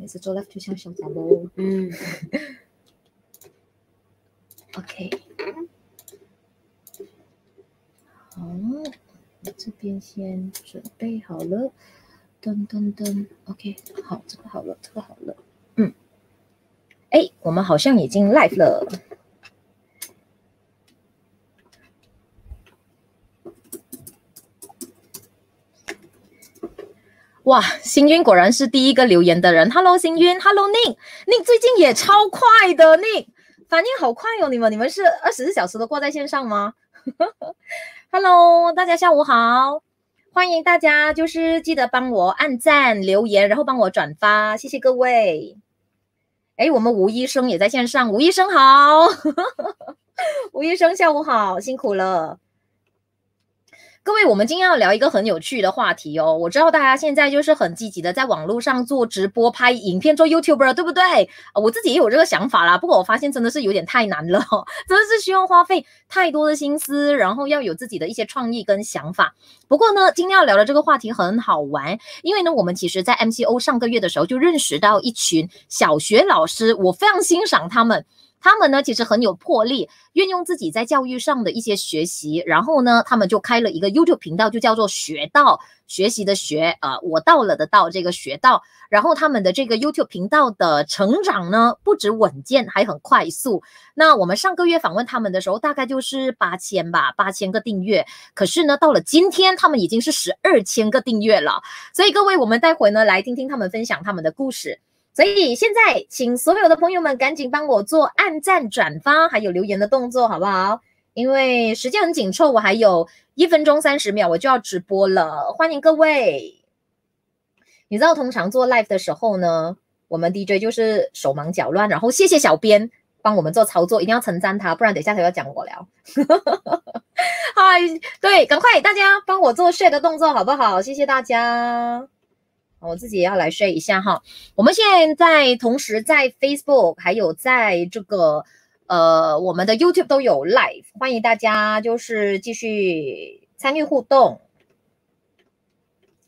每次做 live 就像小杂包。嗯，OK，好，我这边先准备好了，噔噔噔，OK，好，这个好了，这个好了，嗯，哎，我们好像已经 live 了。哇，星云果然是第一个留言的人。Hello，星云，Hello，宁，宁最近也超快的，宁反应好快哦！你们，你们是二十四小时都挂在线上吗？Hello，大家下午好，欢迎大家，就是记得帮我按赞、留言，然后帮我转发，谢谢各位。哎，我们吴医生也在线上，吴医生好，吴医生下午好，辛苦了。各位，我们今天要聊一个很有趣的话题哦。我知道大家现在就是很积极的在网络上做直播、拍影片、做 YouTuber，对不对？我自己也有这个想法啦，不过我发现真的是有点太难了、真的是需要花费太多的心思，然后要有自己的一些创意跟想法。不过呢，今天要聊的这个话题很好玩，因为呢，我们其实在 MCO 上个月的时候就认识到一群小学老师，我非常欣赏他们。他们呢，其实很有魄力，运用自己在教育上的一些学习，然后呢，他们就开了一个 YouTube 频道，就叫做“学到”，学习的学，呃，我到了的到，这个学到。然后他们的这个 YouTube 频道的成长呢，不止稳健，还很快速。那我们上个月访问他们的时候，大概就是八千吧，八千个订阅。可是呢，到了今天，他们已经是十二千个订阅了。所以各位，我们待会呢，来听听他们分享他们的故事。所以现在，请所有的朋友们赶紧帮我做按赞、转发，还有留言的动作，好不好？因为时间很紧凑，我还有一分钟三十秒，我就要直播了。欢迎各位！你知道，通常做 live 的时候呢，我们 DJ 就是手忙脚乱，然后谢谢小编帮我们做操作，一定要称赞他，不然等下他要讲我了。嗨，对，赶快大家帮我做 share 的动作，好不好？谢谢大家。我自己也要来 share 一下哈。我们现在同时在 Facebook 还有在这个呃我们的 YouTube 都有 live，欢迎大家就是继续参与互动。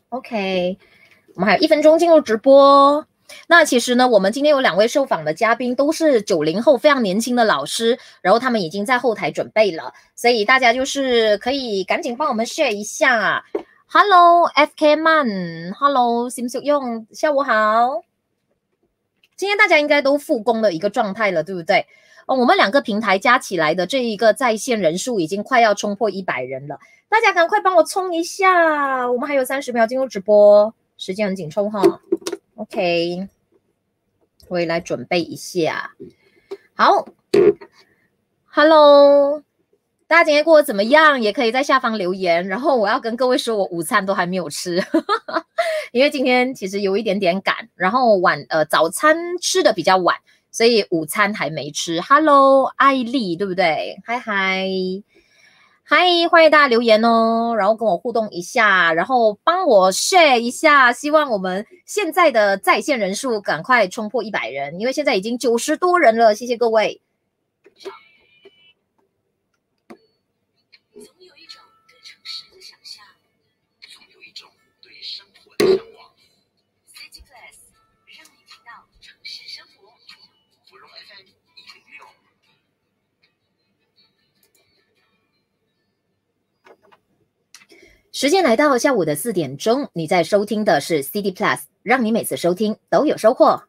OK，我们还有一分钟进入直播。那其实呢，我们今天有两位受访的嘉宾都是九零后，非常年轻的老师，然后他们已经在后台准备了，所以大家就是可以赶紧帮我们 share 一下。Hello，FK 曼，Hello，sim 熟用，下午好。今天大家应该都复工的一个状态了，对不对？哦，我们两个平台加起来的这一个在线人数已经快要冲破一百人了，大家赶快帮我冲一下，我们还有三十秒进入直播，时间很紧凑哈。OK，我也来准备一下。好，Hello。大家今天过得怎么样？也可以在下方留言。然后我要跟各位说，我午餐都还没有吃，因为今天其实有一点点赶，然后晚呃早餐吃的比较晚，所以午餐还没吃。Hello，艾丽，对不对？嗨嗨嗨，欢迎大家留言哦，然后跟我互动一下，然后帮我 share 一下，希望我们现在的在线人数赶快冲破一百人，因为现在已经九十多人了，谢谢各位。时间来到下午的四点钟，你在收听的是 CD Plus，让你每次收听都有收获。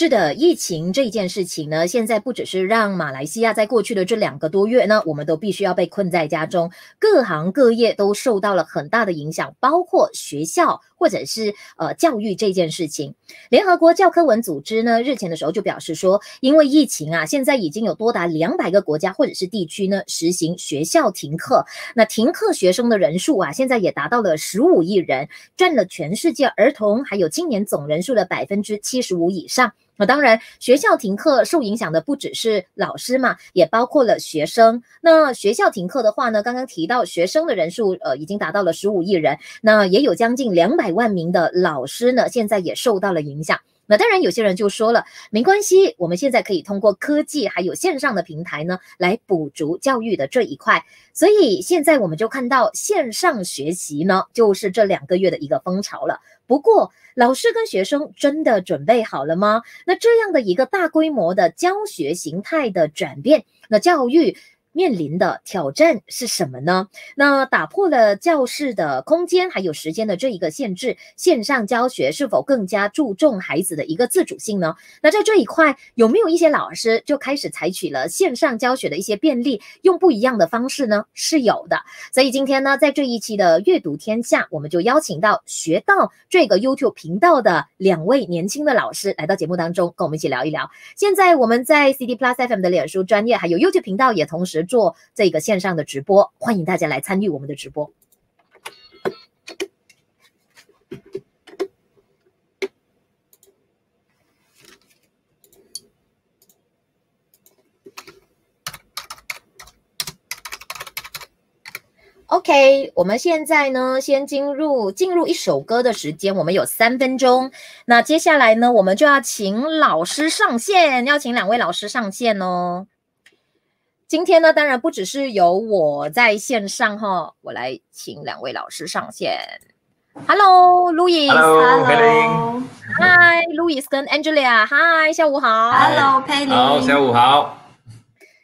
是的，疫情这件事情呢，现在不只是让马来西亚在过去的这两个多月呢，我们都必须要被困在家中，各行各业都受到了很大的影响，包括学校或者是呃教育这件事情。联合国教科文组织呢，日前的时候就表示说，因为疫情啊，现在已经有多达两百个国家或者是地区呢实行学校停课，那停课学生的人数啊，现在也达到了十五亿人，占了全世界儿童还有青年总人数的百分之七十五以上。那当然，学校停课受影响的不只是老师嘛，也包括了学生。那学校停课的话呢，刚刚提到学生的人数，呃，已经达到了十五亿人，那也有将近两百万名的老师呢，现在也受到了影响。那当然，有些人就说了，没关系，我们现在可以通过科技还有线上的平台呢，来补足教育的这一块。所以现在我们就看到线上学习呢，就是这两个月的一个风潮了。不过，老师跟学生真的准备好了吗？那这样的一个大规模的教学形态的转变，那教育。面临的挑战是什么呢？那打破了教室的空间还有时间的这一个限制，线上教学是否更加注重孩子的一个自主性呢？那在这一块有没有一些老师就开始采取了线上教学的一些便利，用不一样的方式呢？是有的。所以今天呢，在这一期的阅读天下，我们就邀请到学到这个 YouTube 频道的两位年轻的老师来到节目当中，跟我们一起聊一聊。现在我们在 CD Plus FM 的脸书专业还有 YouTube 频道也同时。做这个线上的直播，欢迎大家来参与我们的直播。OK，我们现在呢，先进入进入一首歌的时间，我们有三分钟。那接下来呢，我们就要请老师上线，要请两位老师上线哦。今天呢，当然不只是有我在线上哈，我来请两位老师上线。Hello，Louis。Hello，嗨，Louis 跟 Angelia。嗨，下午好。Hello，佩林。好，下午好。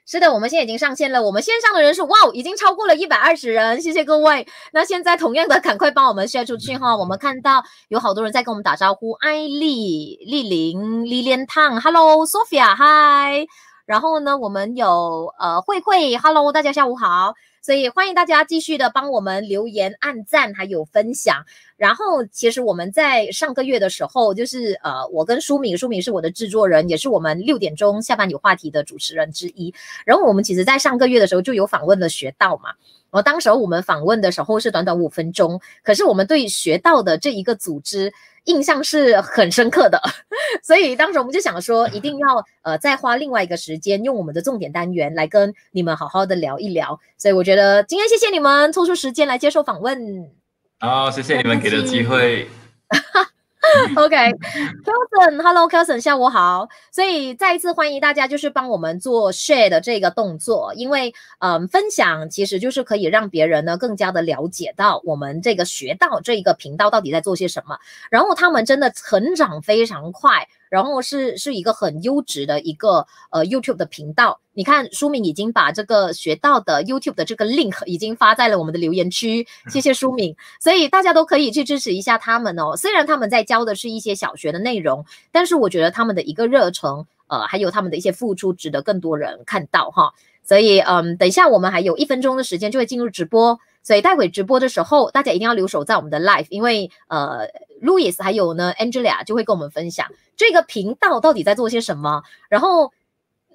是的，我们现在已经上线了。我们线上的人数，哇，已经超过了一百二十人，谢谢各位。那现在同样的，赶快帮我们 share 出去哈。我们看到有好多人在跟我们打招呼，艾丽、丽玲、丽莲烫，Hello，Sophia，嗨。然后呢，我们有呃慧慧，Hello，大家下午好。所以欢迎大家继续的帮我们留言、按赞，还有分享。然后其实我们在上个月的时候，就是呃，我跟舒敏，舒敏是我的制作人，也是我们六点钟下班有话题的主持人之一。然后我们其实，在上个月的时候就有访问了学道嘛。然后当时我们访问的时候是短短五分钟，可是我们对学到的这一个组织。印象是很深刻的，所以当时我们就想说，一定要呃再花另外一个时间，用我们的重点单元来跟你们好好的聊一聊。所以我觉得今天谢谢你们抽出时间来接受访问。好，谢谢你们给的机会。OK，Kelson，Hello，Kelson，下午好。所以再一次欢迎大家，就是帮我们做 share 的这个动作，因为嗯，分享其实就是可以让别人呢更加的了解到我们这个学到这一个频道到底在做些什么，然后他们真的成长非常快。然后是是一个很优质的一个呃 YouTube 的频道，你看书敏已经把这个学到的 YouTube 的这个 link 已经发在了我们的留言区，谢谢书敏，所以大家都可以去支持一下他们哦。虽然他们在教的是一些小学的内容，但是我觉得他们的一个热诚，呃，还有他们的一些付出，值得更多人看到哈。所以嗯，等一下我们还有一分钟的时间就会进入直播。所以待会直播的时候，大家一定要留守在我们的 live，因为呃，Louis 还有呢 Angelia 就会跟我们分享这个频道到底在做些什么。然后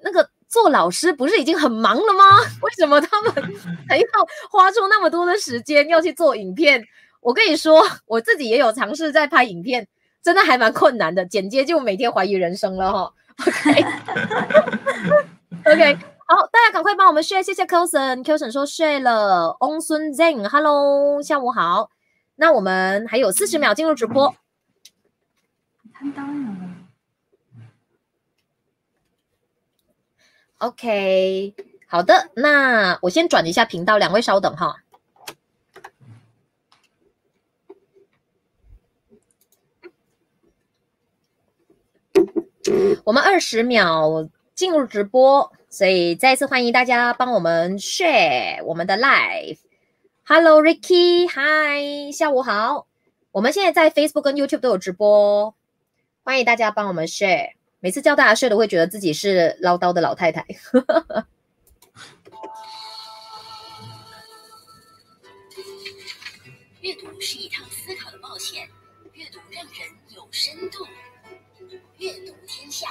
那个做老师不是已经很忙了吗？为什么他们还要花出那么多的时间要去做影片？我跟你说，我自己也有尝试在拍影片，真的还蛮困难的，剪接就每天怀疑人生了哈。OK，OK。好，大家赶快帮我们 share，谢谢 c o s o n c o s o n 说 share 了。翁孙 Zeng，Hello，下午好。那我们还有四十秒进入直播。看到了。OK，好的，那我先转一下频道，两位稍等哈。我们二十秒进入直播。所以再次欢迎大家帮我们 share 我们的 live。Hello Ricky，Hi，下午好。我们现在在 Facebook 跟 YouTube 都有直播，欢迎大家帮我们 share。每次叫大家 share 都会觉得自己是唠叨的老太太。阅读是一趟思考的冒险，阅读让人有深度。阅读天下。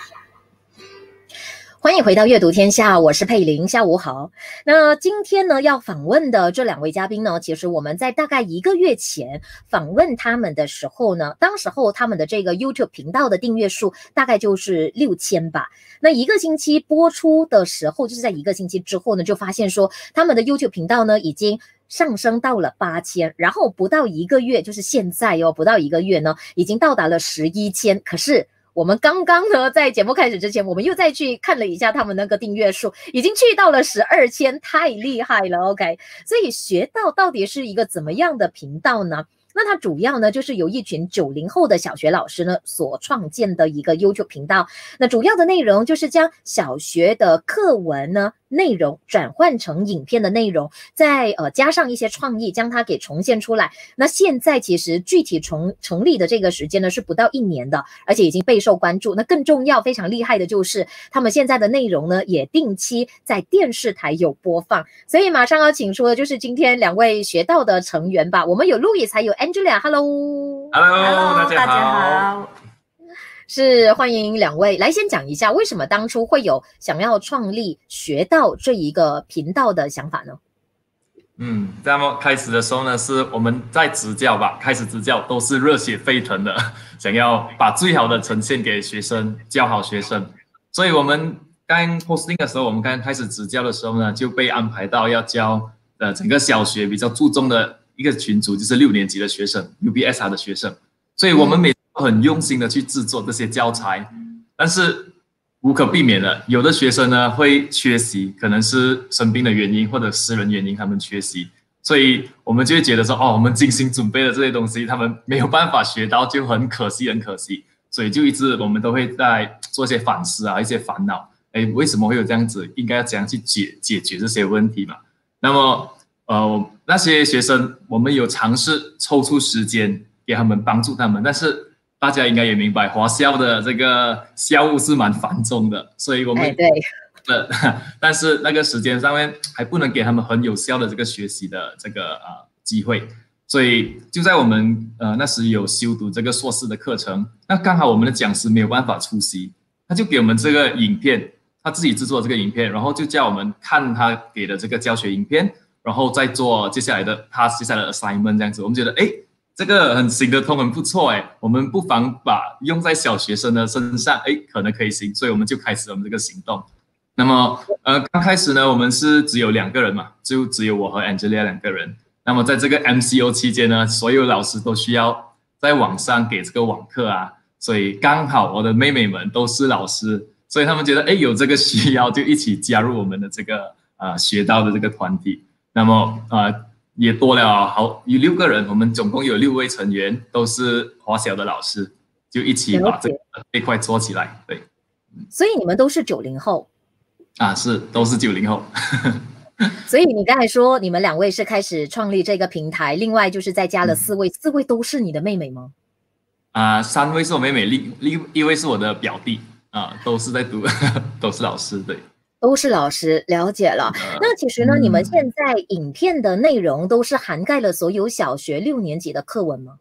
欢迎回到阅读天下，我是佩玲，下午好。那今天呢，要访问的这两位嘉宾呢，其实我们在大概一个月前访问他们的时候呢，当时候他们的这个 YouTube 频道的订阅数大概就是六千吧。那一个星期播出的时候，就是在一个星期之后呢，就发现说他们的 YouTube 频道呢已经上升到了八千，然后不到一个月，就是现在哦，不到一个月呢，已经到达了十一千。可是。我们刚刚呢，在节目开始之前，我们又再去看了一下他们那个订阅数，已经去到了十二千，太厉害了。OK，所以学到到底是一个怎么样的频道呢？那它主要呢，就是由一群九零后的小学老师呢所创建的一个优秀频道。那主要的内容就是将小学的课文呢。内容转换成影片的内容，再呃加上一些创意，将它给重现出来。那现在其实具体从成立的这个时间呢是不到一年的，而且已经备受关注。那更重要、非常厉害的就是他们现在的内容呢也定期在电视台有播放。所以马上要请出的就是今天两位学到的成员吧。我们有路易，还有 Angela，Hello，Hello，大家好。是欢迎两位来先讲一下，为什么当初会有想要创立学到这一个频道的想法呢？嗯，那么开始的时候呢，是我们在执教吧，开始执教都是热血沸腾的，想要把最好的呈现给学生，教好学生。所以我们刚 posting 的时候，我们刚开始执教的时候呢，就被安排到要教呃整个小学比较注重的一个群组，就是六年级的学生，UBSR 的学生。所以我们每很用心的去制作这些教材，但是无可避免的，有的学生呢会缺席，可能是生病的原因或者私人原因，他们缺席，所以我们就会觉得说，哦，我们精心准备的这些东西，他们没有办法学到，就很可惜，很可惜，所以就一直我们都会在做一些反思啊，一些烦恼，哎，为什么会有这样子？应该要怎样去解解决这些问题嘛？那么，呃，那些学生，我们有尝试抽出时间给他们帮助他们，但是。大家应该也明白，华校的这个校务是蛮繁重的，所以我们对，呃，但是那个时间上面还不能给他们很有效的这个学习的这个呃机会，所以就在我们呃那时有修读这个硕士的课程，那刚好我们的讲师没有办法出席，他就给我们这个影片，他自己制作这个影片，然后就叫我们看他给的这个教学影片，然后再做接下来的他接下来的 assignment 这样子，我们觉得哎。这个很行得通，很不错哎，我们不妨把用在小学生的身上，哎，可能可以行，所以我们就开始我们这个行动。那么，呃，刚开始呢，我们是只有两个人嘛，就只有我和 Angelia 两个人。那么在这个 MCO 期间呢，所有老师都需要在网上给这个网课啊，所以刚好我的妹妹们都是老师，所以他们觉得哎有这个需要，就一起加入我们的这个呃学到的这个团体。那么，呃。也多了好有六个人，我们总共有六位成员，都是华小的老师，就一起把这这块做起来。对，所以你们都是九零后啊，是都是九零后。所以你刚才说你们两位是开始创立这个平台，另外就是再加了四位，四位都是你的妹妹吗？啊，三位是我妹妹，另另一位是我的表弟啊，都是在读，都是老师，对。都是老师了解了。那其实呢，你们现在影片的内容都是涵盖了所有小学六年级的课文吗？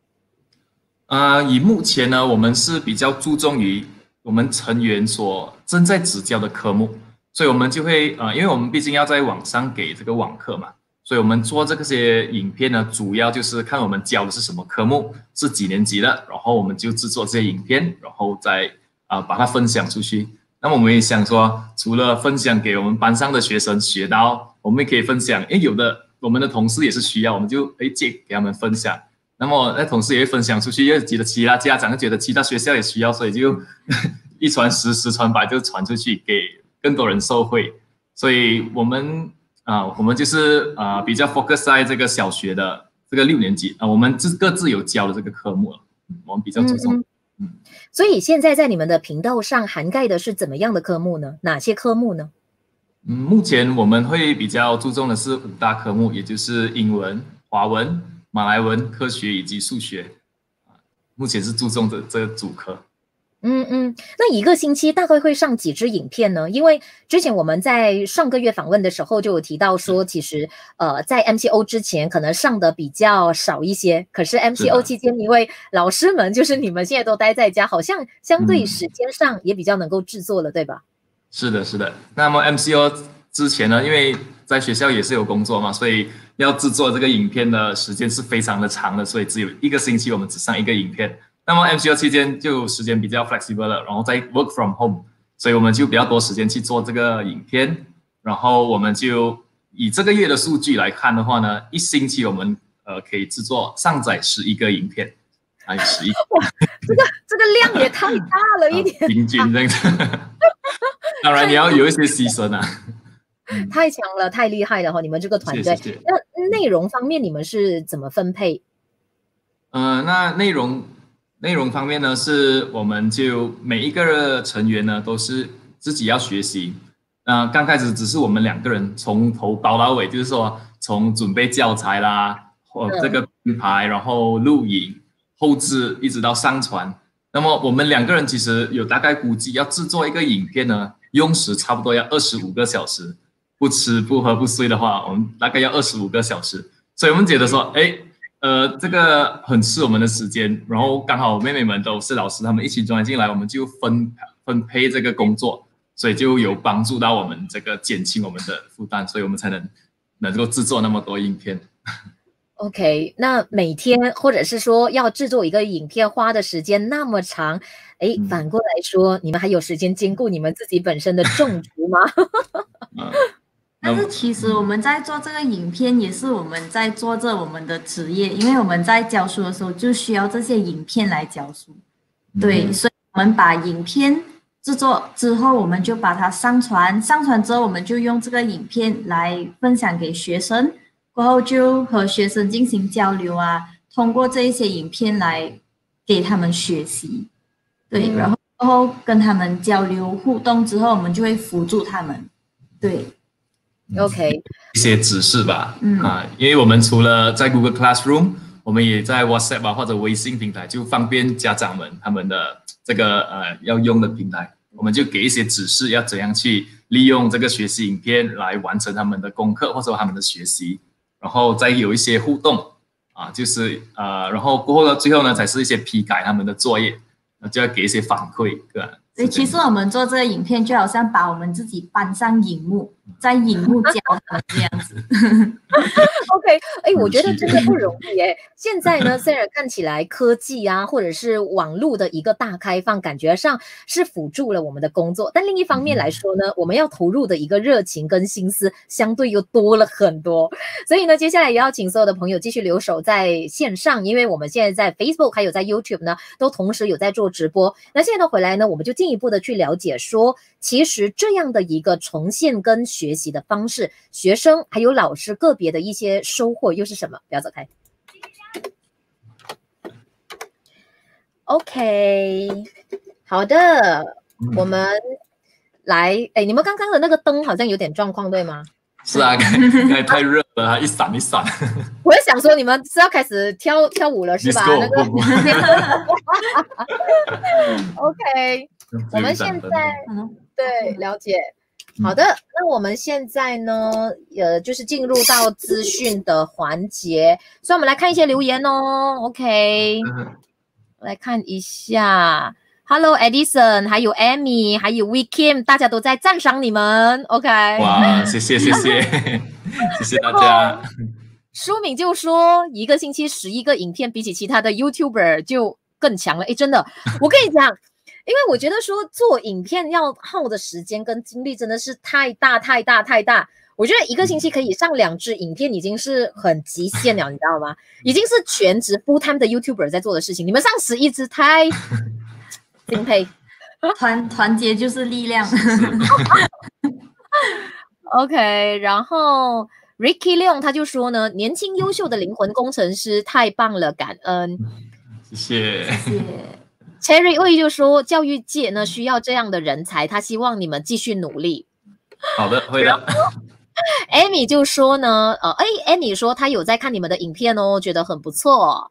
啊，以目前呢，我们是比较注重于我们成员所正在执教的科目，所以我们就会呃，因为我们毕竟要在网上给这个网课嘛，所以我们做这些影片呢，主要就是看我们教的是什么科目，是几年级的，然后我们就制作这些影片，然后再啊把它分享出去。那么我们也想说，除了分享给我们班上的学生学到，我们也可以分享。诶，有的我们的同事也是需要，我们就哎借给他们分享。那么那同事也会分享出去，又觉得其他家长觉得其他学校也需要，所以就 一传十，十传百，就传出去给更多人受惠。所以我们啊，我们就是啊比较 focus 在这个小学的这个六年级啊，我们自各自有教的这个科目，我们比较注重。所以现在在你们的频道上涵盖的是怎么样的科目呢？哪些科目呢？嗯，目前我们会比较注重的是五大科目，也就是英文、华文、马来文、科学以及数学。目前是注重的这个主科。嗯嗯，那一个星期大概会上几支影片呢？因为之前我们在上个月访问的时候就有提到说，其实呃在 MCO 之前可能上的比较少一些，可是 MCO 期间，因为老师们就是你们现在都待在家，好像相对时间上也比较能够制作了，对吧？是的，是的。那么 MCO 之前呢，因为在学校也是有工作嘛，所以要制作这个影片的时间是非常的长的，所以只有一个星期我们只上一个影片。那么 MCO 期间就时间比较 flexible 了，然后再 work from home，所以我们就比较多时间去做这个影片。然后我们就以这个月的数据来看的话呢，一星期我们呃可以制作上载十一个影片，还有十一。哇，这个这个量也太大了 一点。平均这样子，当然你要有一些牺牲啊。太强了，太厉害了哈！你们这个团队，那内容方面你们是怎么分配？呃，那内容。内容方面呢，是我们就每一个成员呢都是自己要学习。那刚开始只是我们两个人从头包到尾，就是说从准备教材啦，或这个平台，然后录影、后置，一直到上传。那么我们两个人其实有大概估计，要制作一个影片呢，用时差不多要二十五个小时。不吃不喝不睡的话，我们大概要二十五个小时。所以我们觉得说，哎。呃，这个很吃我们的时间，然后刚好妹妹们都是老师，他们一起转进来，我们就分分配这个工作，所以就有帮助到我们这个减轻我们的负担，所以我们才能能够制作那么多影片。OK，那每天或者是说要制作一个影片花的时间那么长，哎，反过来说，你们还有时间兼顾你们自己本身的种植吗？但是其实我们在做这个影片，也是我们在做着我们的职业，因为我们在教书的时候就需要这些影片来教书。对，所以我们把影片制作之后，我们就把它上传，上传之后我们就用这个影片来分享给学生，过后就和学生进行交流啊，通过这一些影片来给他们学习。对，然后然后跟他们交流互动之后，我们就会辅助他们。对。OK，一些指示吧，嗯。啊，因为我们除了在 Google Classroom，我们也在 WhatsApp 啊或者微信平台，就方便家长们他们的这个呃要用的平台，我们就给一些指示，要怎样去利用这个学习影片来完成他们的功课或者他们的学习，然后再有一些互动啊，就是呃，然后过后呢，最后呢才是一些批改他们的作业，那就要给一些反馈，对吧？所以其实我们做这个影片，就好像把我们自己搬上荧幕，在荧幕教他们这样子。OK，哎，我觉得真的不容易哎。现在呢，虽然看起来科技啊，或者是网络的一个大开放，感觉上是辅助了我们的工作，但另一方面来说呢，我们要投入的一个热情跟心思，相对又多了很多。所以呢，接下来也要请所有的朋友继续留守在线上，因为我们现在在 Facebook 还有在 YouTube 呢，都同时有在做直播。那现在呢，回来呢，我们就。进一步的去了解，说其实这样的一个重现跟学习的方式，学生还有老师个别的一些收获又是什么？不要走开。OK，好的，我们来，哎，你们刚刚的那个灯好像有点状况，对吗？是啊，刚才太热了，一闪一闪。我也想说，你们是要开始跳跳舞了是吧？那个。OK。我们现在对 了解，好的，那我们现在呢，呃，就是进入到资讯的环节，所以我们来看一些留言哦。OK，来看一下，Hello Edison，还有 Amy，还有 We Kim，大家都在赞赏你们。OK，哇，谢谢谢谢 谢谢大家。书敏就说，一个星期十一个影片，比起其他的 YouTuber 就更强了。哎，真的，我跟你讲。因为我觉得说做影片要耗的时间跟精力真的是太大太大太大，我觉得一个星期可以上两支影片已经是很极限了，你知道吗？已经是全职 full time 的 YouTuber 在做的事情，你们上十一支太敬佩，团团结就是力量。OK，然后 Ricky Leon 他就说呢，年轻优秀的灵魂工程师太棒了，感恩，谢谢，谢谢。Cherry 魏就说，教育界呢需要这样的人才，他希望你们继续努力。好的，会的。Amy 就说呢，呃，哎，Amy 说她有在看你们的影片哦，觉得很不错。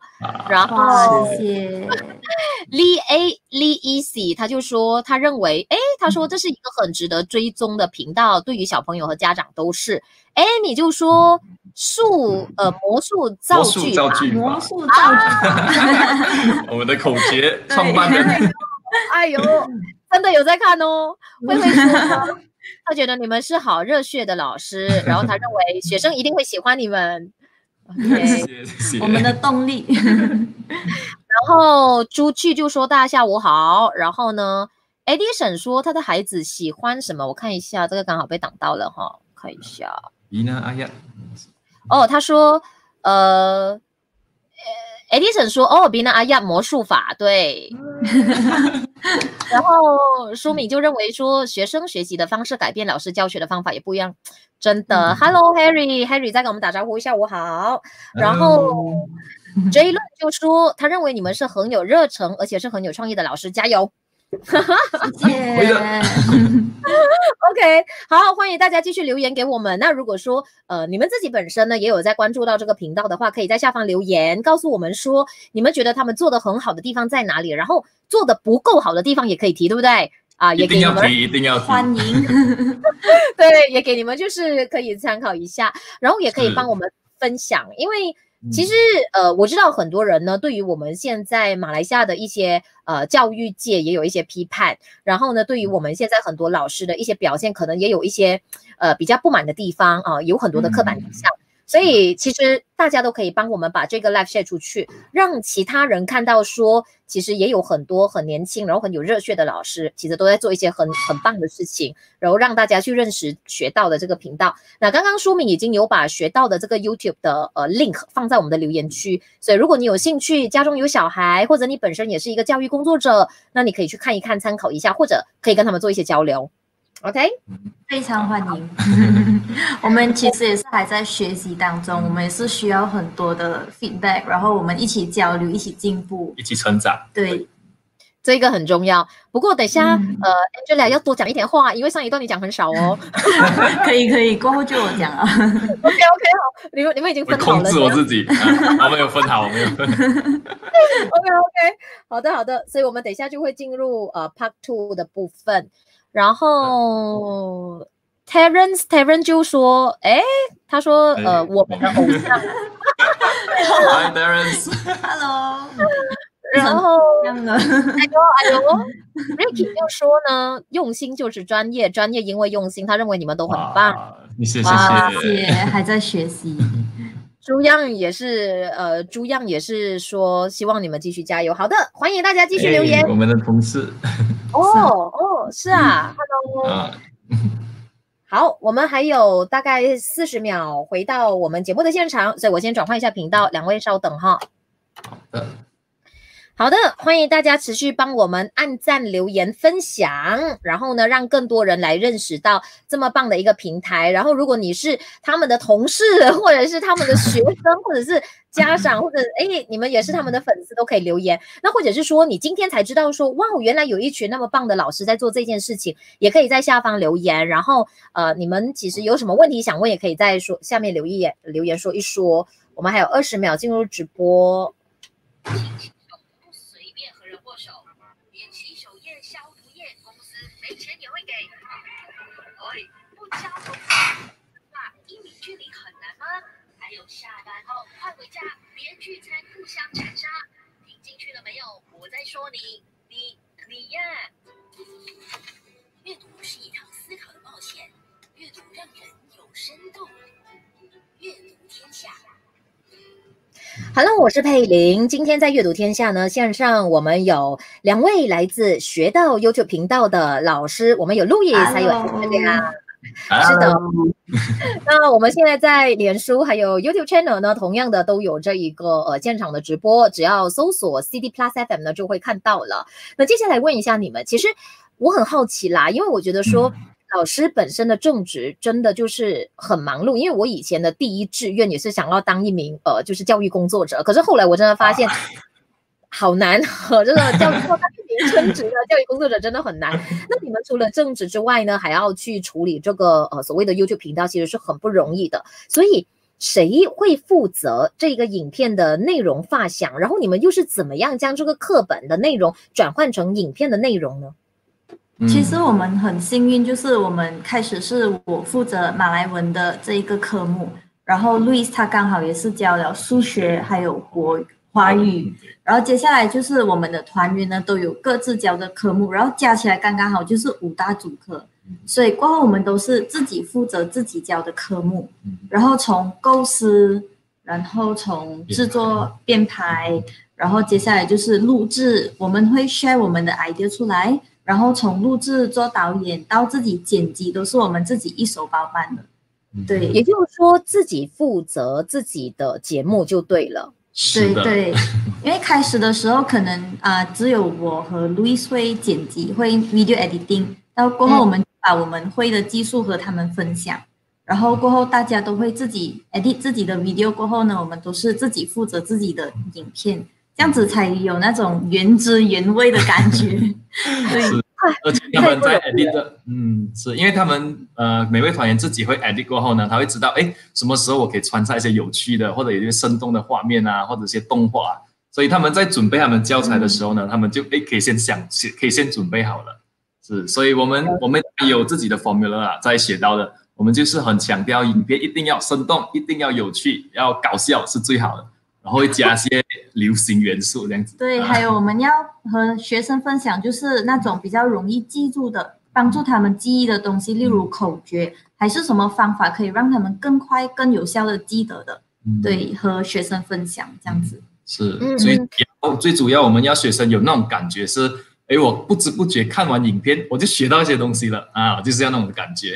然后谢谢 Lee A Lee Easy，他就说他认为，哎，他说这是一个很值得追踪的频道，对于小朋友和家长都是。Amy 就说数呃魔术造魔术句，造句，魔术造句，我们的口诀创办人，哎呦，真的有在看哦。慧慧说呢，他觉得你们是好热血的老师，然后他认为学生一定会喜欢你们。我们的动力。然后朱去就说大家下午好，然后呢，Edison 说他的孩子喜欢什么？我看一下，这个刚好被挡到了哈，看一下。伊呢？哎呀，哦，他说，呃呃，Edison 说，哦，比那阿亚魔术法，对。然后舒敏就认为说，学生学习的方式改变，老师教学的方法也不一样，真的。Hello Harry，Harry 再给我们打招呼一下，我好。然后 J 论就说，他认为你们是很有热忱，而且是很有创意的老师，加油。谢回谢。OK，好，欢迎大家继续留言给我们。那如果说呃你们自己本身呢也有在关注到这个频道的话，可以在下方留言告诉我们说你们觉得他们做的很好的地方在哪里，然后做的不够好的地方也可以提，对不对？啊，也一给你们定要提，一定要提。欢迎。对，也给你们就是可以参考一下，然后也可以帮我们分享，因为嗯其实呃，我知道很多人呢，对于我们现在马来西亚的一些呃教育界也有一些批判，然后呢，对于我们现在很多老师的一些表现，可能也有一些呃比较不满的地方啊、有很多的刻板印象。所以其实大家都可以帮我们把这个 live share 出去，让其他人看到说，其实也有很多很年轻，然后很有热血的老师，其实都在做一些很很棒的事情，然后让大家去认识学到的这个频道。那刚刚说明已经有把学到的这个 YouTube 的呃 link 放在我们的留言区，所以如果你有兴趣，家中有小孩，或者你本身也是一个教育工作者，那你可以去看一看，参考一下，或者可以跟他们做一些交流。OK，非常欢迎。我们其实也是还在学习当中，我们也是需要很多的 feedback，然后我们一起交流，一起进步。一起成长。对，这个很重要。不过等一下，嗯呃，Angela 要多讲一点话，因为上一段你讲很少哦。可以可以，过后就我讲了。OK OK，好，你们你们已经分好了。控制我自己，啊我没有分好，我没有分。OK OK，好的好的，所以我们等一下就会进入呃 Part Two 的部分，然后 Terence Terence 就说，哎，他说呃哎我们的偶像，Hi, Terence。Hello，然后。哎呦哎呦，Ricky 就说呢，用心就是专业，专业因为用心，他认为你们都很棒。哇，谢谢谢哇，谢还在学习。朱样也是呃，朱样也是说希望你们继续加油。好的，欢迎大家继续留言哎。我们的同事哦哦，是啊，Hello。啊，好，我们还有大概四十秒回到我们节目的现场，所以我先转换一下频道，两位稍等哈。好的，好的，欢迎大家持续帮我们按赞、留言、分享，然后呢，让更多人来认识到这么棒的一个平台。然后，如果你是他们的同事，或者是他们的学生，或者是家长，或者哎，你们也是他们的粉丝，都可以留言。那或者是说，你今天才知道说，哇，原来有一群那么棒的老师在做这件事情，也可以在下方留言。然后，呃，你们其实有什么问题想问，也可以在说下面留言留言说一说。我们还有二十秒进入直播。不随便和人握手，连洗手液、消毒液，公司没钱也会给。喂，不交工资，那一米距离很难吗？还有下班后快回家，别聚餐互相残杀。听进去了没有？我在说你，你你呀！阅读是一趟思考的冒险，阅读让人有深度。阅读天下。Hello，我是佩玲。今天在阅读天下呢，线上我们有两位来自学到 YouTube 频道的老师，我们有路易，还有 Angela。是的，那我们现在在脸书还有 YouTube channel 呢，同样的都有这一个呃现场的直播，只要搜索 CD Plus FM 呢就会看到了。那接下来问一下你们，其实我很好奇啦，因为我觉得说。老师本身的正职真的就是很忙碌，因为我以前的第一志愿也是想要当一名呃，就是教育工作者，可是后来我真的发现好难，这个教育做当一名 称职的教育工作者真的很难。那你们除了正职之外呢，还要去处理这个呃所谓的 YouTube 频道，其实是很不容易的。所以谁会负责这个影片的内容发想？然后你们又是怎么样将这个课本的内容转换成影片的内容呢？其实我们很幸运，就是我们开始是我负责马来文的这一个科目，然后路易斯他刚好也是教了数学还有国华语，然后接下来就是我们的团员呢都有各自教的科目，然后加起来刚刚好就是五大主科，所以过后我们都是自己负责自己教的科目，然后从构思，然后从制作编排，然后接下来就是录制，我们会 share 我们的 idea 出来。然后从录制做导演到自己剪辑，都是我们自己一手包办的。对，也就是说自己负责自己的节目就对了。对对，因为开始的时候可能啊只有我和 Louis 会剪辑，会 video editing。到过后我们把我们会的技术和他们分享，然后过后大家都会自己 edit 自己的 video。过后呢，我们都是自己负责自己的影片。这样子才有那种原汁原味的感觉，对。而且他们在 edit 的，嗯，是因为他们呃每位团员自己会 edit 过后呢，他会知道哎什么时候我可以穿插一些有趣的或者有些生动的画面啊，或者一些动画，所以他们在准备他们教材的时候呢，他们就哎可以先想，可以先准备好了，是，所以我们我们有自己的 formula 在写到的，我们就是很强调影片一定要生动，一定要有趣，要搞笑是最好的。然后会加些流行元素这样子。对，还有我们要和学生分享，就是那种比较容易记住的，帮助他们记忆的东西，例如口诀，还是什么方法可以让他们更快、更有效的记得的。对，和学生分享这样子。是，最最主要我们要学生有那种感觉是，哎，我不知不觉看完影片，我就学到一些东西了啊，就是要那种感觉。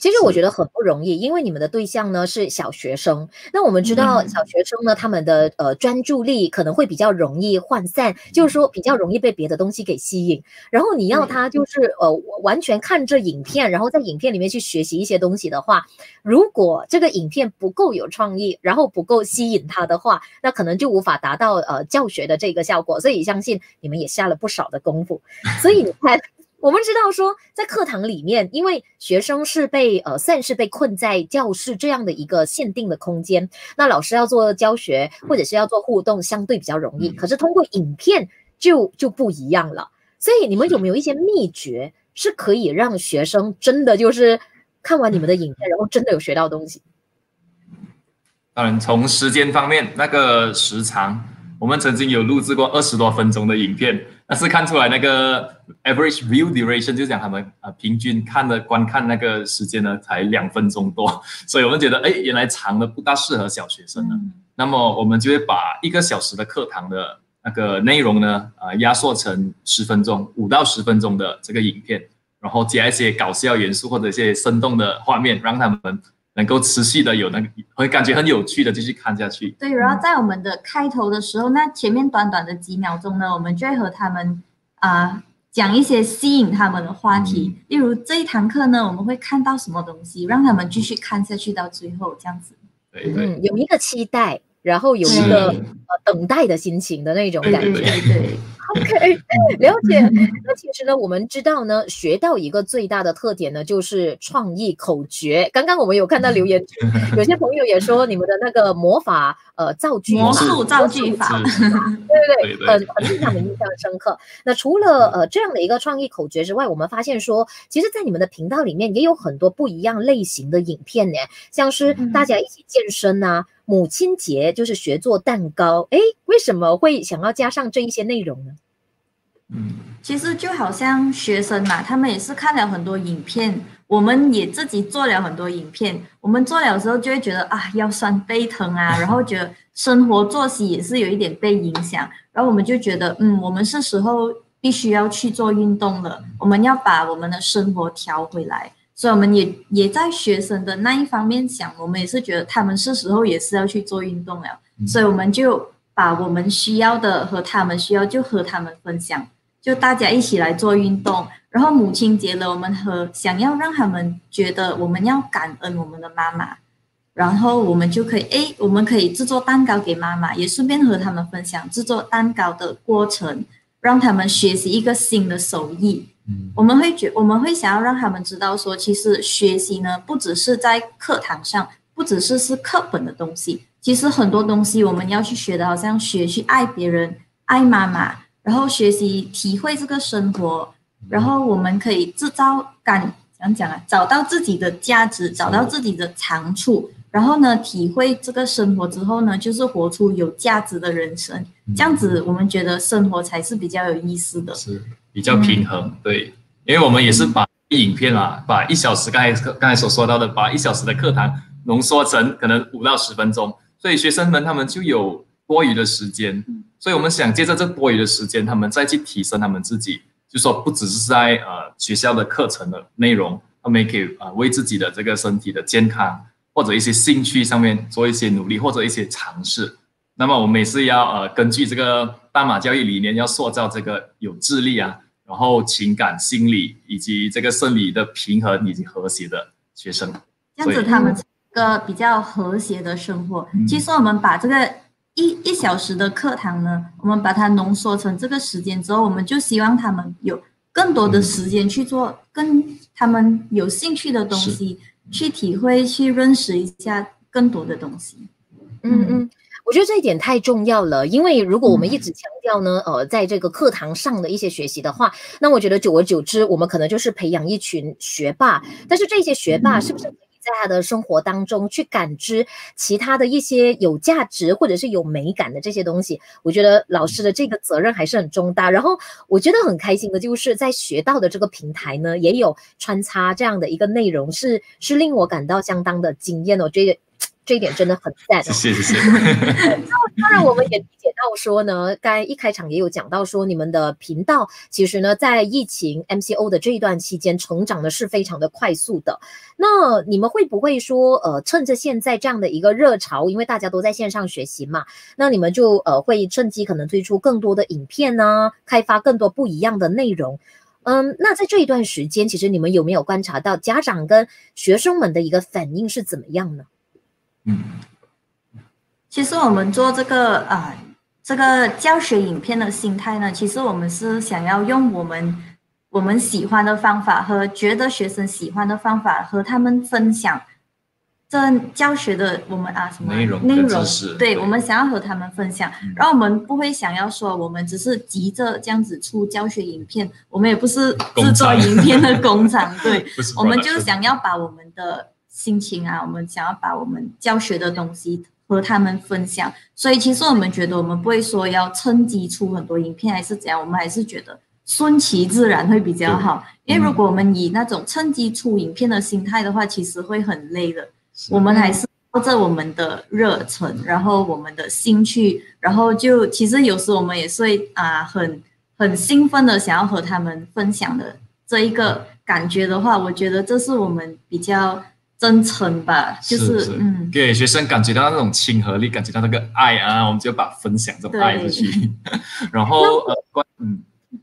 其实我觉得很不容易，因为你们的对象呢是小学生。那我们知道小学生呢，他们的呃专注力可能会比较容易涣散，就是说比较容易被别的东西给吸引。然后你要他就是呃完全看着影片，然后在影片里面去学习一些东西的话，如果这个影片不够有创意，然后不够吸引他的话，那可能就无法达到呃教学的这个效果。所以相信你们也下了不少的功夫。所以你看。我们知道说，在课堂里面，因为学生是被呃算是被困在教室这样的一个限定的空间，那老师要做教学或者是要做互动，相对比较容易。可是通过影片就就不一样了。所以你们有没有一些秘诀，是可以让学生真的就是看完你们的影片，然后真的有学到东西？当然，从时间方面，那个时长，我们曾经有录制过二十多分钟的影片。但是看出来那个 average view duration 就是讲他们啊平均看的观看那个时间呢才两分钟多，所以我们觉得哎原来长的不大适合小学生呢。那么我们就会把一个小时的课堂的那个内容呢啊压缩成十分钟五到十分钟的这个影片，然后加一些搞笑元素或者一些生动的画面，让他们。能够持续的有那个会感觉很有趣的继续看下去。对，然后在我们的开头的时候，那前面短短的几秒钟呢，我们就会和他们啊讲一些吸引他们的话题，例如这一堂课呢，我们会看到什么东西，让他们继续看下去到最后这样子。对对，有一个期待，然后有一个呃等待的心情的那种感觉。对对。OK，了解。那其实呢，我们知道呢，学到一个最大的特点呢，就是创意口诀。刚刚我们有看到留言，有些朋友也说你们的那个魔法呃造句魔术造句法，对对对，很很令他们印象深刻。那除了呃这样的一个创意口诀之外，我们发现说，其实，在你们的频道里面也有很多不一样类型的影片呢，像是大家一起健身啊，母亲节就是学做蛋糕。哎，为什么会想要加上这一些内容呢？嗯，其实就好像学生嘛，他们也是看了很多影片，我们也自己做了很多影片。我们做了时候就会觉得啊腰酸背疼啊，然后觉得生活作息也是有一点被影响，然后我们就觉得嗯，我们是时候必须要去做运动了，我们要把我们的生活调回来。所以我们也也在学生的那一方面想，我们也是觉得他们是时候也是要去做运动了，所以我们就把我们需要的和他们需要就和他们分享。就大家一起来做运动，然后母亲节了，我们和想要让他们觉得我们要感恩我们的妈妈，然后我们就可以哎，我们可以制作蛋糕给妈妈，也顺便和他们分享制作蛋糕的过程，让他们学习一个新的手艺。嗯，我们会觉我们会想要让他们知道说，其实学习呢不只是在课堂上。不只是是课本的东西，其实很多东西我们要去学的，好像学去爱别人、爱妈妈，然后学习体会这个生活，然后我们可以制造感，讲讲啊，找到自己的价值，找到自己的长处。然后呢，体会这个生活之后呢，就是活出有价值的人生。这样子，我们觉得生活才是比较有意思的，是比较平衡。对，因为我们也是把影片啊，把一小时刚才刚才所说到的，把一小时的课堂浓缩成可能五到十分钟，所以学生们他们就有多余的时间。所以我们想借着这多余的时间，他们再去提升他们自己，就说不只是在呃学校的课程的内容，他们也可以啊为自己的这个身体的健康。或者一些兴趣上面做一些努力，或者一些尝试。那么我们也是要呃根据这个大马教育理念，要塑造这个有智力啊，然后情感、心理以及这个生理的平衡以及和谐的学生。这样子，他们一个比较和谐的生活。其实我们把这个一一小时的课堂呢，我们把它浓缩成这个时间之后，我们就希望他们有更多的时间去做跟他们有兴趣的东西。去体会，去认识一下更多的东西。嗯嗯，我觉得这一点太重要了，因为如果我们一直强调呢，呃，在这个课堂上的一些学习的话，那我觉得久而久之，我们可能就是培养一群学霸。但是这些学霸是不是？在他的生活当中去感知其他的一些有价值或者是有美感的这些东西，我觉得老师的这个责任还是很重大。然后我觉得很开心的就是在学到的这个平台呢，也有穿插这样的一个内容，是是令我感到相当的惊艳我觉得。这一点真的很赞，谢谢谢谢。当然，我们也理解到说呢，刚一开场也有讲到说，你们的频道其实呢，在疫情 MCO 的这一段期间，成长的是非常的快速的。那你们会不会说，呃，趁着现在这样的一个热潮，因为大家都在线上学习嘛，那你们就呃会趁机可能推出更多的影片呢，开发更多不一样的内容？嗯，那在这一段时间，其实你们有没有观察到家长跟学生们的一个反应是怎么样呢？嗯，其实我们做这个啊，这个教学影片的心态呢，其实我们是想要用我们我们喜欢的方法和觉得学生喜欢的方法和他们分享这教学的我们啊什么内容内容，对我们想要和他们分享，然后我们不会想要说我们只是急着这样子出教学影片，我们也不是制作影片的工厂，对，我们就想要把我们的。心情啊，我们想要把我们教学的东西和他们分享，所以其实我们觉得我们不会说要趁机出很多影片还是怎样，我们还是觉得顺其自然会比较好。因为如果我们以那种趁机出影片的心态的话，其实会很累的。我们还是靠着我们的热忱，然后我们的兴趣，然后就其实有时我们也是会啊很很兴奋的想要和他们分享的这一个感觉的话，我觉得这是我们比较。真诚吧，就是嗯，给学生感觉到那种亲和力，感觉到那个爱啊，我们就把分享这种爱出去。然后呃，关嗯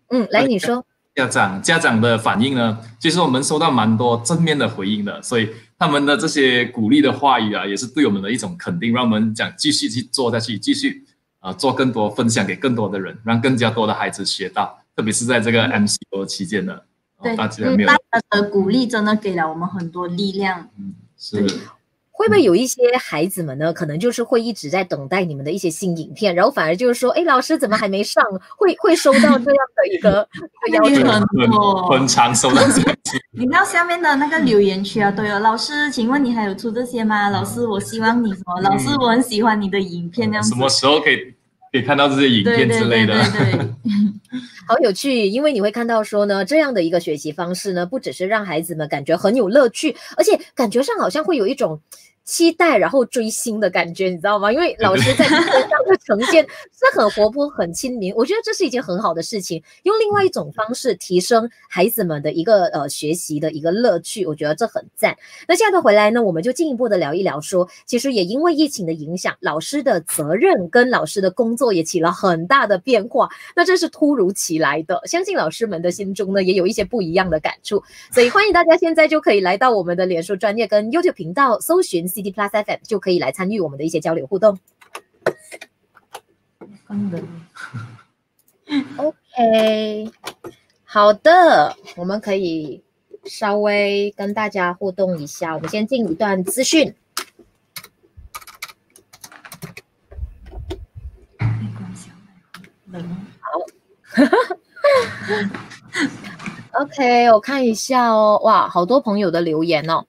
嗯，来你说，家长家长的反应呢？其实我们收到蛮多正面的回应的，所以他们的这些鼓励的话语啊，也是对我们的一种肯定，让我们讲继续去做下去，继续啊做更多分享给更多的人，让更加多的孩子学到，特别是在这个 MCO 期间的。对，大家的鼓励真的给了我们很多力量。嗯，是。会不会有一些孩子们呢？可能就是会一直在等待你们的一些新影片，然后反而就是说，哎，老师怎么还没上？会会收到这样的一个 要求很很常收到这样子。你知道下面的那个留言区啊，都有老师，请问你还有出这些吗？老师，我希望你什么？老师，我很喜欢你的影片，这样子。什么时候可以？可以看到这些影片之类的，好有趣。因为你会看到说呢，这样的一个学习方式呢，不只是让孩子们感觉很有乐趣，而且感觉上好像会有一种。期待，然后追星的感觉，你知道吗？因为老师在身上的呈现 是很活泼、很亲民，我觉得这是一件很好的事情。用另外一种方式提升孩子们的一个呃学习的一个乐趣，我觉得这很赞。那下个回来呢，我们就进一步的聊一聊，说其实也因为疫情的影响，老师的责任跟老师的工作也起了很大的变化。那这是突如其来的，相信老师们的心中呢也有一些不一样的感触。所以欢迎大家现在就可以来到我们的脸书专业跟 YouTube 频道搜寻。C D Plus FM 就可以来参与我们的一些交流互动。OK，好的，我们可以稍微跟大家互动一下。我们先进一段资讯。没关系，能好。OK，我看一下哦，哇，好多朋友的留言哦，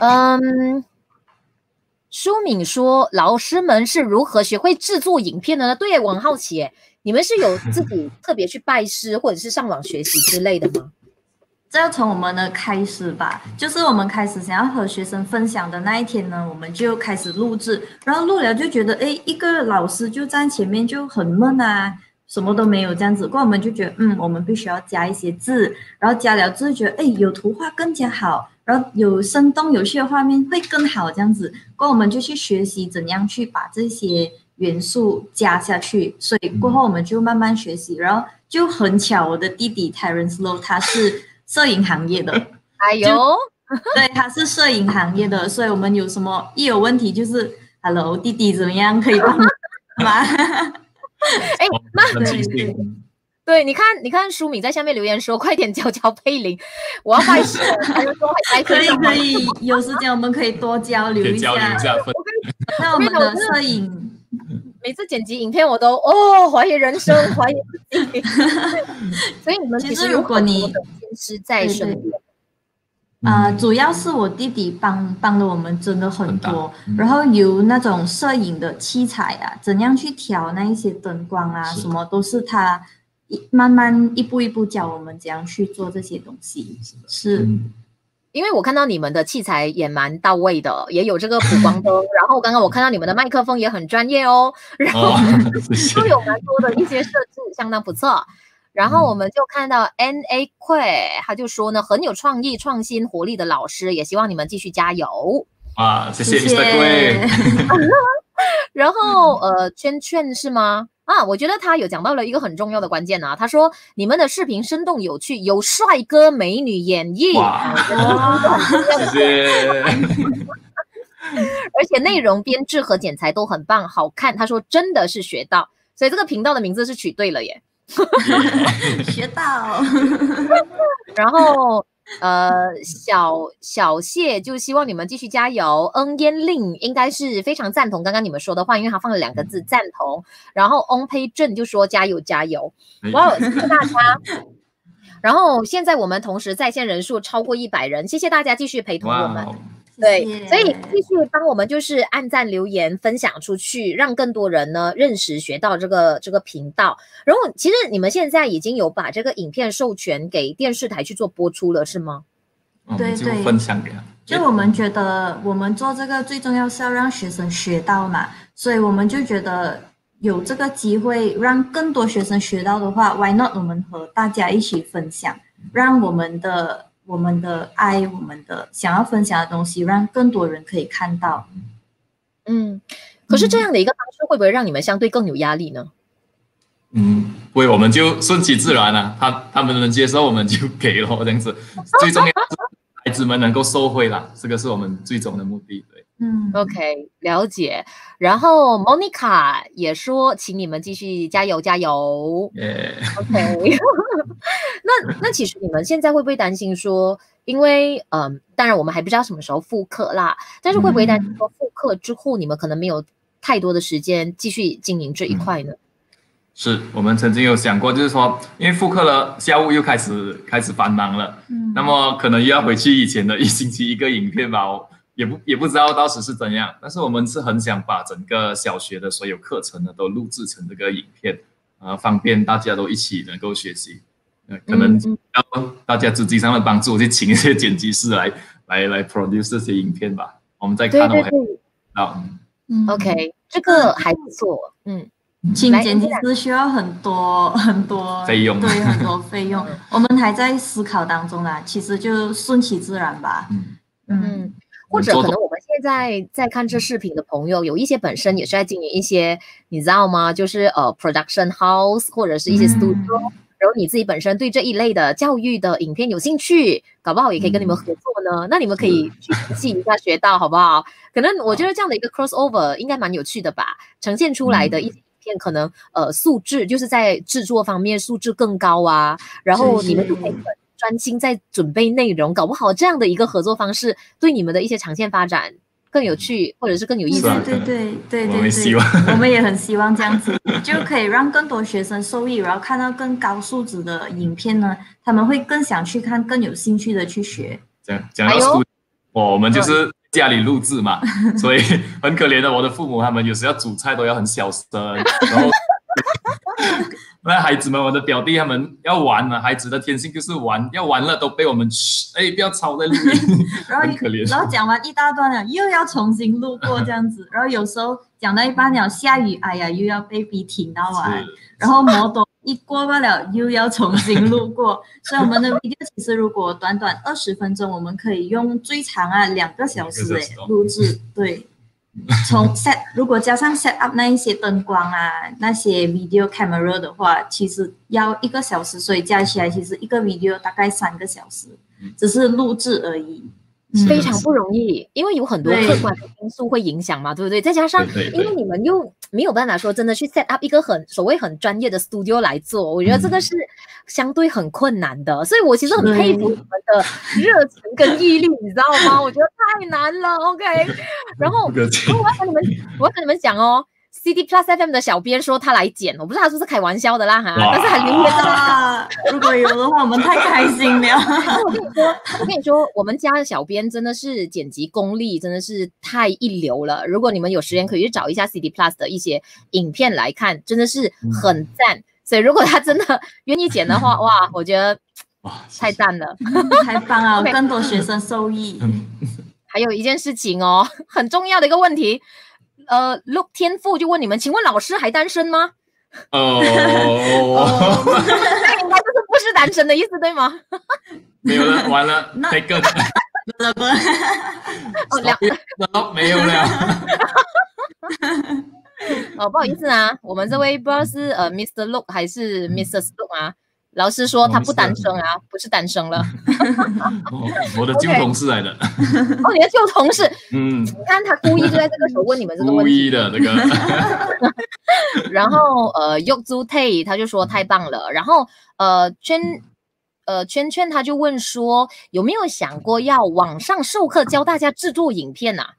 嗯。舒敏说，老师们是如何学会制作影片的呢？对，我很好奇，你们是有自己特别去拜师，或者是上网学习之类的吗？这要从我们的开始吧，就是我们开始想要和学生分享的那一天呢，我们就开始录制，然后录了就觉得，哎，一个老师就站前面就很闷啊，什么都没有这样子，过后我们就觉得，嗯，我们必须要加一些字，然后加了字，觉得，哎，有图画更加好，然后有生动有趣的画面会更好，这样子，过后我们就去学习怎样去把这些元素加下去，所以过后我们就慢慢学习，然后就很巧，我的弟弟 Terence Low 他是。摄影行业的，哎呦，对，他是摄影行业的，所以我们有什么一有问题就是，Hello，弟弟怎么样？可以帮忙吗？哎，那对，你看，你看，舒敏在下面留言说，快点教教佩林，我要拜师。可以可以，有时间我们可以多交流一下。那我们的摄影，每次剪辑影片我都哦怀疑人生，怀疑自己。所以你们其实如果你。是在身边，啊，主要是我弟弟帮帮了我们真的很多，然后有那种摄影的器材啊，怎样去调那一些灯光啊，什么都是他一慢慢一步一步教我们怎样去做这些东西。是，因为我看到你们的器材也蛮到位的，也有这个补光灯，然后刚刚我看到你们的麦克风也很专业哦，然后 都有蛮多的一些设置，相当不错。然后我们就看到 N A 会，他就说呢，很有创意、创新、活力的老师，也希望你们继续加油啊！谢谢 Mr. 贵。然后呃，圈圈是吗？啊，我觉得他有讲到了一个很重要的关键啊，他说你们的视频生动有趣，有帅哥美女演绎，谢谢。而且内容编制和剪裁都很棒，好看。他说真的是学到，所以这个频道的名字是取对了耶。学到，然后呃，小小谢就希望你们继续加油。恩烟令应该是非常赞同刚刚你们说的话，因为他放了两个字赞同。然后翁培正就说加油加油，哇，谢谢大家。然后现在我们同时在线人数超过一百人，谢谢大家继续陪同我们。对，所以继续帮我们就是按赞、留言、分享出去，让更多人呢认识、学到这个这个频道。然后，其实你们现在已经有把这个影片授权给电视台去做播出了，是吗？对对，分享给他。就我们觉得，我们做这个最重要是要让学生学到嘛，所以我们就觉得有这个机会让更多学生学到的话，Why not？我们和大家一起分享，让我们的。我们的爱，我们的想要分享的东西，让更多人可以看到。嗯，可是这样的一个方式会不会让你们相对更有压力呢？嗯，不会，我们就顺其自然啊。他他们能接受，我们就给了这样子。最重要孩子们能够受惠啦，这个是我们最终的目的。对，嗯，OK，了解。然后 Monica 也说，请你们继续加油加油。OK。那那其实你们现在会不会担心说，因为嗯，当然我们还不知道什么时候复课啦，但是会不会担心说复课之后你们可能没有太多的时间继续经营这一块呢？是我们曾经有想过，就是说，因为复课了，下午又开始开始繁忙了，嗯，那么可能又要回去以前的一星期一个影片吧，也不也不知道当时是怎样。但是我们是很想把整个小学的所有课程呢都录制成这个影片，呃，方便大家都一起能够学习。可能要大家资金上的帮助，去请一些剪辑师来来来 produce 这些影片吧。我们再看的话，好，嗯，OK，这个还不错，嗯，请剪辑师需要很多很多费用，对，很多费用，我们还在思考当中啦。其实就顺其自然吧，嗯嗯，或者可能我们现在在看这视频的朋友，有一些本身也是在经营一些，你知道吗？就是呃，production house 或者是一些 studio。然后你自己本身对这一类的教育的影片有兴趣，搞不好也可以跟你们合作呢。那你们可以去学习一下，学到好不好？可能我觉得这样的一个 crossover 应该蛮有趣的吧。呈现出来的一些影片，可能呃素质就是在制作方面素质更高啊。然后你们就可以专心在准备内容，搞不好这样的一个合作方式对你们的一些长线发展。更有趣，或者是更有意思对对对我对对，们希望我们也很希望这样子，就可以让更多学生受益，然后看到更高素质的影片呢，他们会更想去看，更有兴趣的去学。讲讲到哎呦 studio，哦我们就是家里录制嘛，所以很可怜的，我的父母他们有时要煮菜都要很小声，然后那孩子们，我的表弟他们要玩了，孩子的天性就是玩，要玩了都被我们嘘，哎，不要吵在里面，然后很可怜。然后讲完一大段了，又要重新路过这样子，然后有时候讲到一半了，下雨，哎呀，又要被逼停到完，然后摩托一过不了，又要重新路过，所以我们的 video 其实如果短短二十分钟，我们可以用最长啊两个小时诶录制，对。从 set 如果加上 set up 那一些灯光啊，那些 video camera 的话，其实要一个小时，所以加起来其实一个 video 大概三个小时，只是录制而已。嗯非常不容易，因为有很多客观的因素会影响嘛，对不对？再加上，因为你们又没有办法说真的去 set up 一个很所谓很专业的 studio 来做，我觉得这个是相对很困难的，所以我其实很佩服你们的热情跟毅力，你知道吗？我觉得太难了，OK。然后，我要跟你们，我要跟你们讲哦。CD Plus FM 的小编说他来剪，我不知道他是不是开玩笑的啦哈，但是很留言的啦，如果有的话，我们太开心了。我跟你说，我跟你说，我们家的小编真的是剪辑功力真的是太一流了。如果你们有时间，可以去找一下 CD Plus 的一些影片来看，真的是很赞。所以如果他真的愿意剪的话，哇，我觉得哇，太赞了。太棒了更多学生受益。嗯还有一件事情哦，很重要的一个问题，呃，Look 天赋就问你们，请问老师还单身吗？哦，那应该就是不是单身的意思，对吗？没有了，完了那太更，哦，两哦，没有了，哦，不好意思啊，我们这位不知道是呃 Mr. Look 还是 Mrs. Look 啊。老师说他不单身。啊，不是单身了。哦我的旧 同事来的，哦，你的旧同事，嗯，你看他故意就在这个时候问你们这个问故题，意的这个，然后呃 y o k z u Tay 他就说太棒了，然后呃圈呃圈圈他就问说有没有想过要网上授课教大家制作影片啊？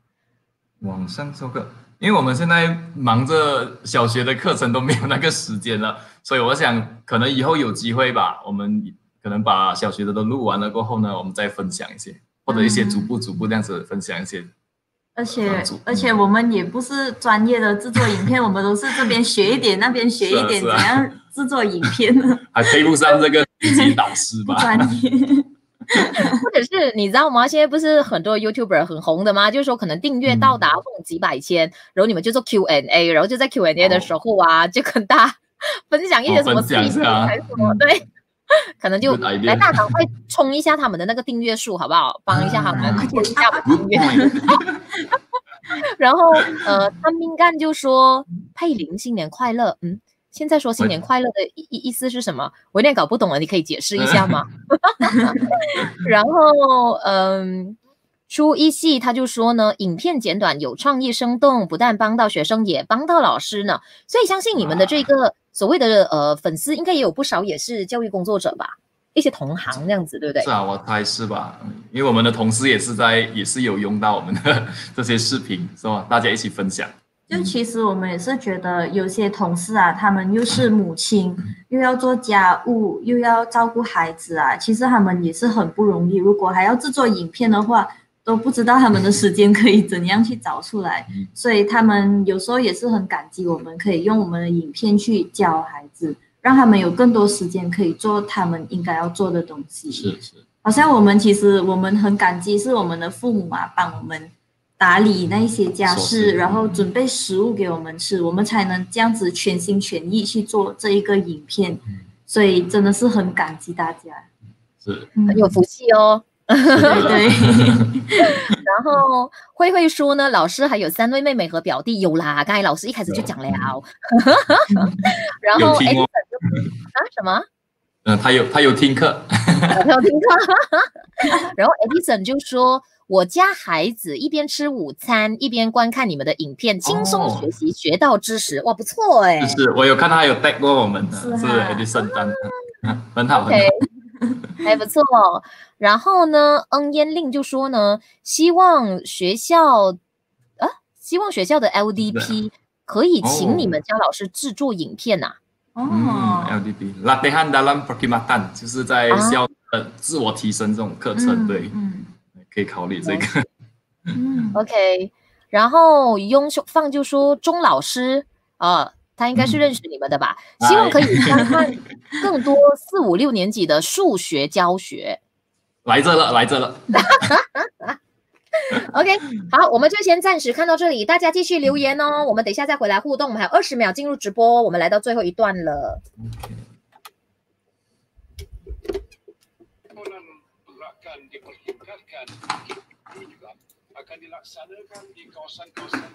网上授课，因为我们现在忙着小学的课程都没有那个时间了，所以我想可能以后有机会吧，我们可能把小学的都录完了过后呢，我们再分享一些，或者一些逐步逐步这样子分享一些。而且而且我们也不是专业的制作影片，我们都是这边学一点，那边学一点，怎样制作影片呢？还配不上这个顶级导师不吧？专业。或者是你知道吗？现在不是很多 YouTuber 很红的吗？就是说可能订阅到达几百千，然后你们就做 Q&A，然后就在 Q&A 的时候啊，就跟大家分享一些什么哦分享细节是啊还是什么，对。可能就来大赶快冲一下他们的那个订阅数，好不好？帮一下他们，啊快点一下订阅。然后呃，他明干就说佩林新年快乐，嗯，现在说新年快乐的意意意思是什么？我有点搞不懂了，你可以解释一下吗？然后嗯。初一系他就说呢，影片简短有创意生动，不但帮到学生，也帮到老师呢。所以相信你们的这个所谓的呃粉丝，应该也有不少也是教育工作者吧，一些同行这样子，对不对是？啊，我猜是吧？嗯因为我们的同事也是在，也是有用到我们的 这些视频，是吧？大家一起分享。就其实我们也是觉得有些同事啊，他们又是母亲，又要做家务，又要照顾孩子啊，其实他们也是很不容易。如果还要制作影片的话，都不知道他们的时间 可以怎样去找出来，所以他们有时候也是很感激我们可以用我们的影片去教孩子，让他们有更多时间可以做他们应该要做的东西。是是，好像我们其实我们很感激，是我们的父母啊，帮我们打理那一些家事，然后准备食物给我们吃，我们才能这样子全心全意去做这一个影片。所以真的是很感激大家。是，嗯很有福气哦。对对，然后慧慧说呢，老师还有三位妹妹和表弟，有啦，刚才老师一开始就讲了。然后有听 Edison 哦就啊什么？嗯、他有他有听课，他有听课。然后 Edison 就说：“我家孩子一边吃午餐一边观看你们的影片，轻松哦。学习，学到知识。哇，不错哎。就是我有看他有带过我们的，是 Edison 丹，嗯很好很 OK，好。还不错。然后呢，恩烟令就说呢，希望学校希望学校的 LDP 可以请你们教老师制作影片呐、嗯哦，，LDP latihan dalam perkhidmatan 就是在校呃自我提升这种课程，嗯对，嗯可以考虑这个。嗯 OK，然后雍秀放就说钟老师啊、他应该是认识你们的吧？希望可以翻看更多四五六年级的数学教学。来这了，来这了。OK，好，我们就先暂时看到这里，大家继续留言哦。我们等一下再回来互动，我们还有二十秒进入直播，我们来到最后一段了。Diperhinggarkan itu juga akan dilaksanakan di kawasan-kawasan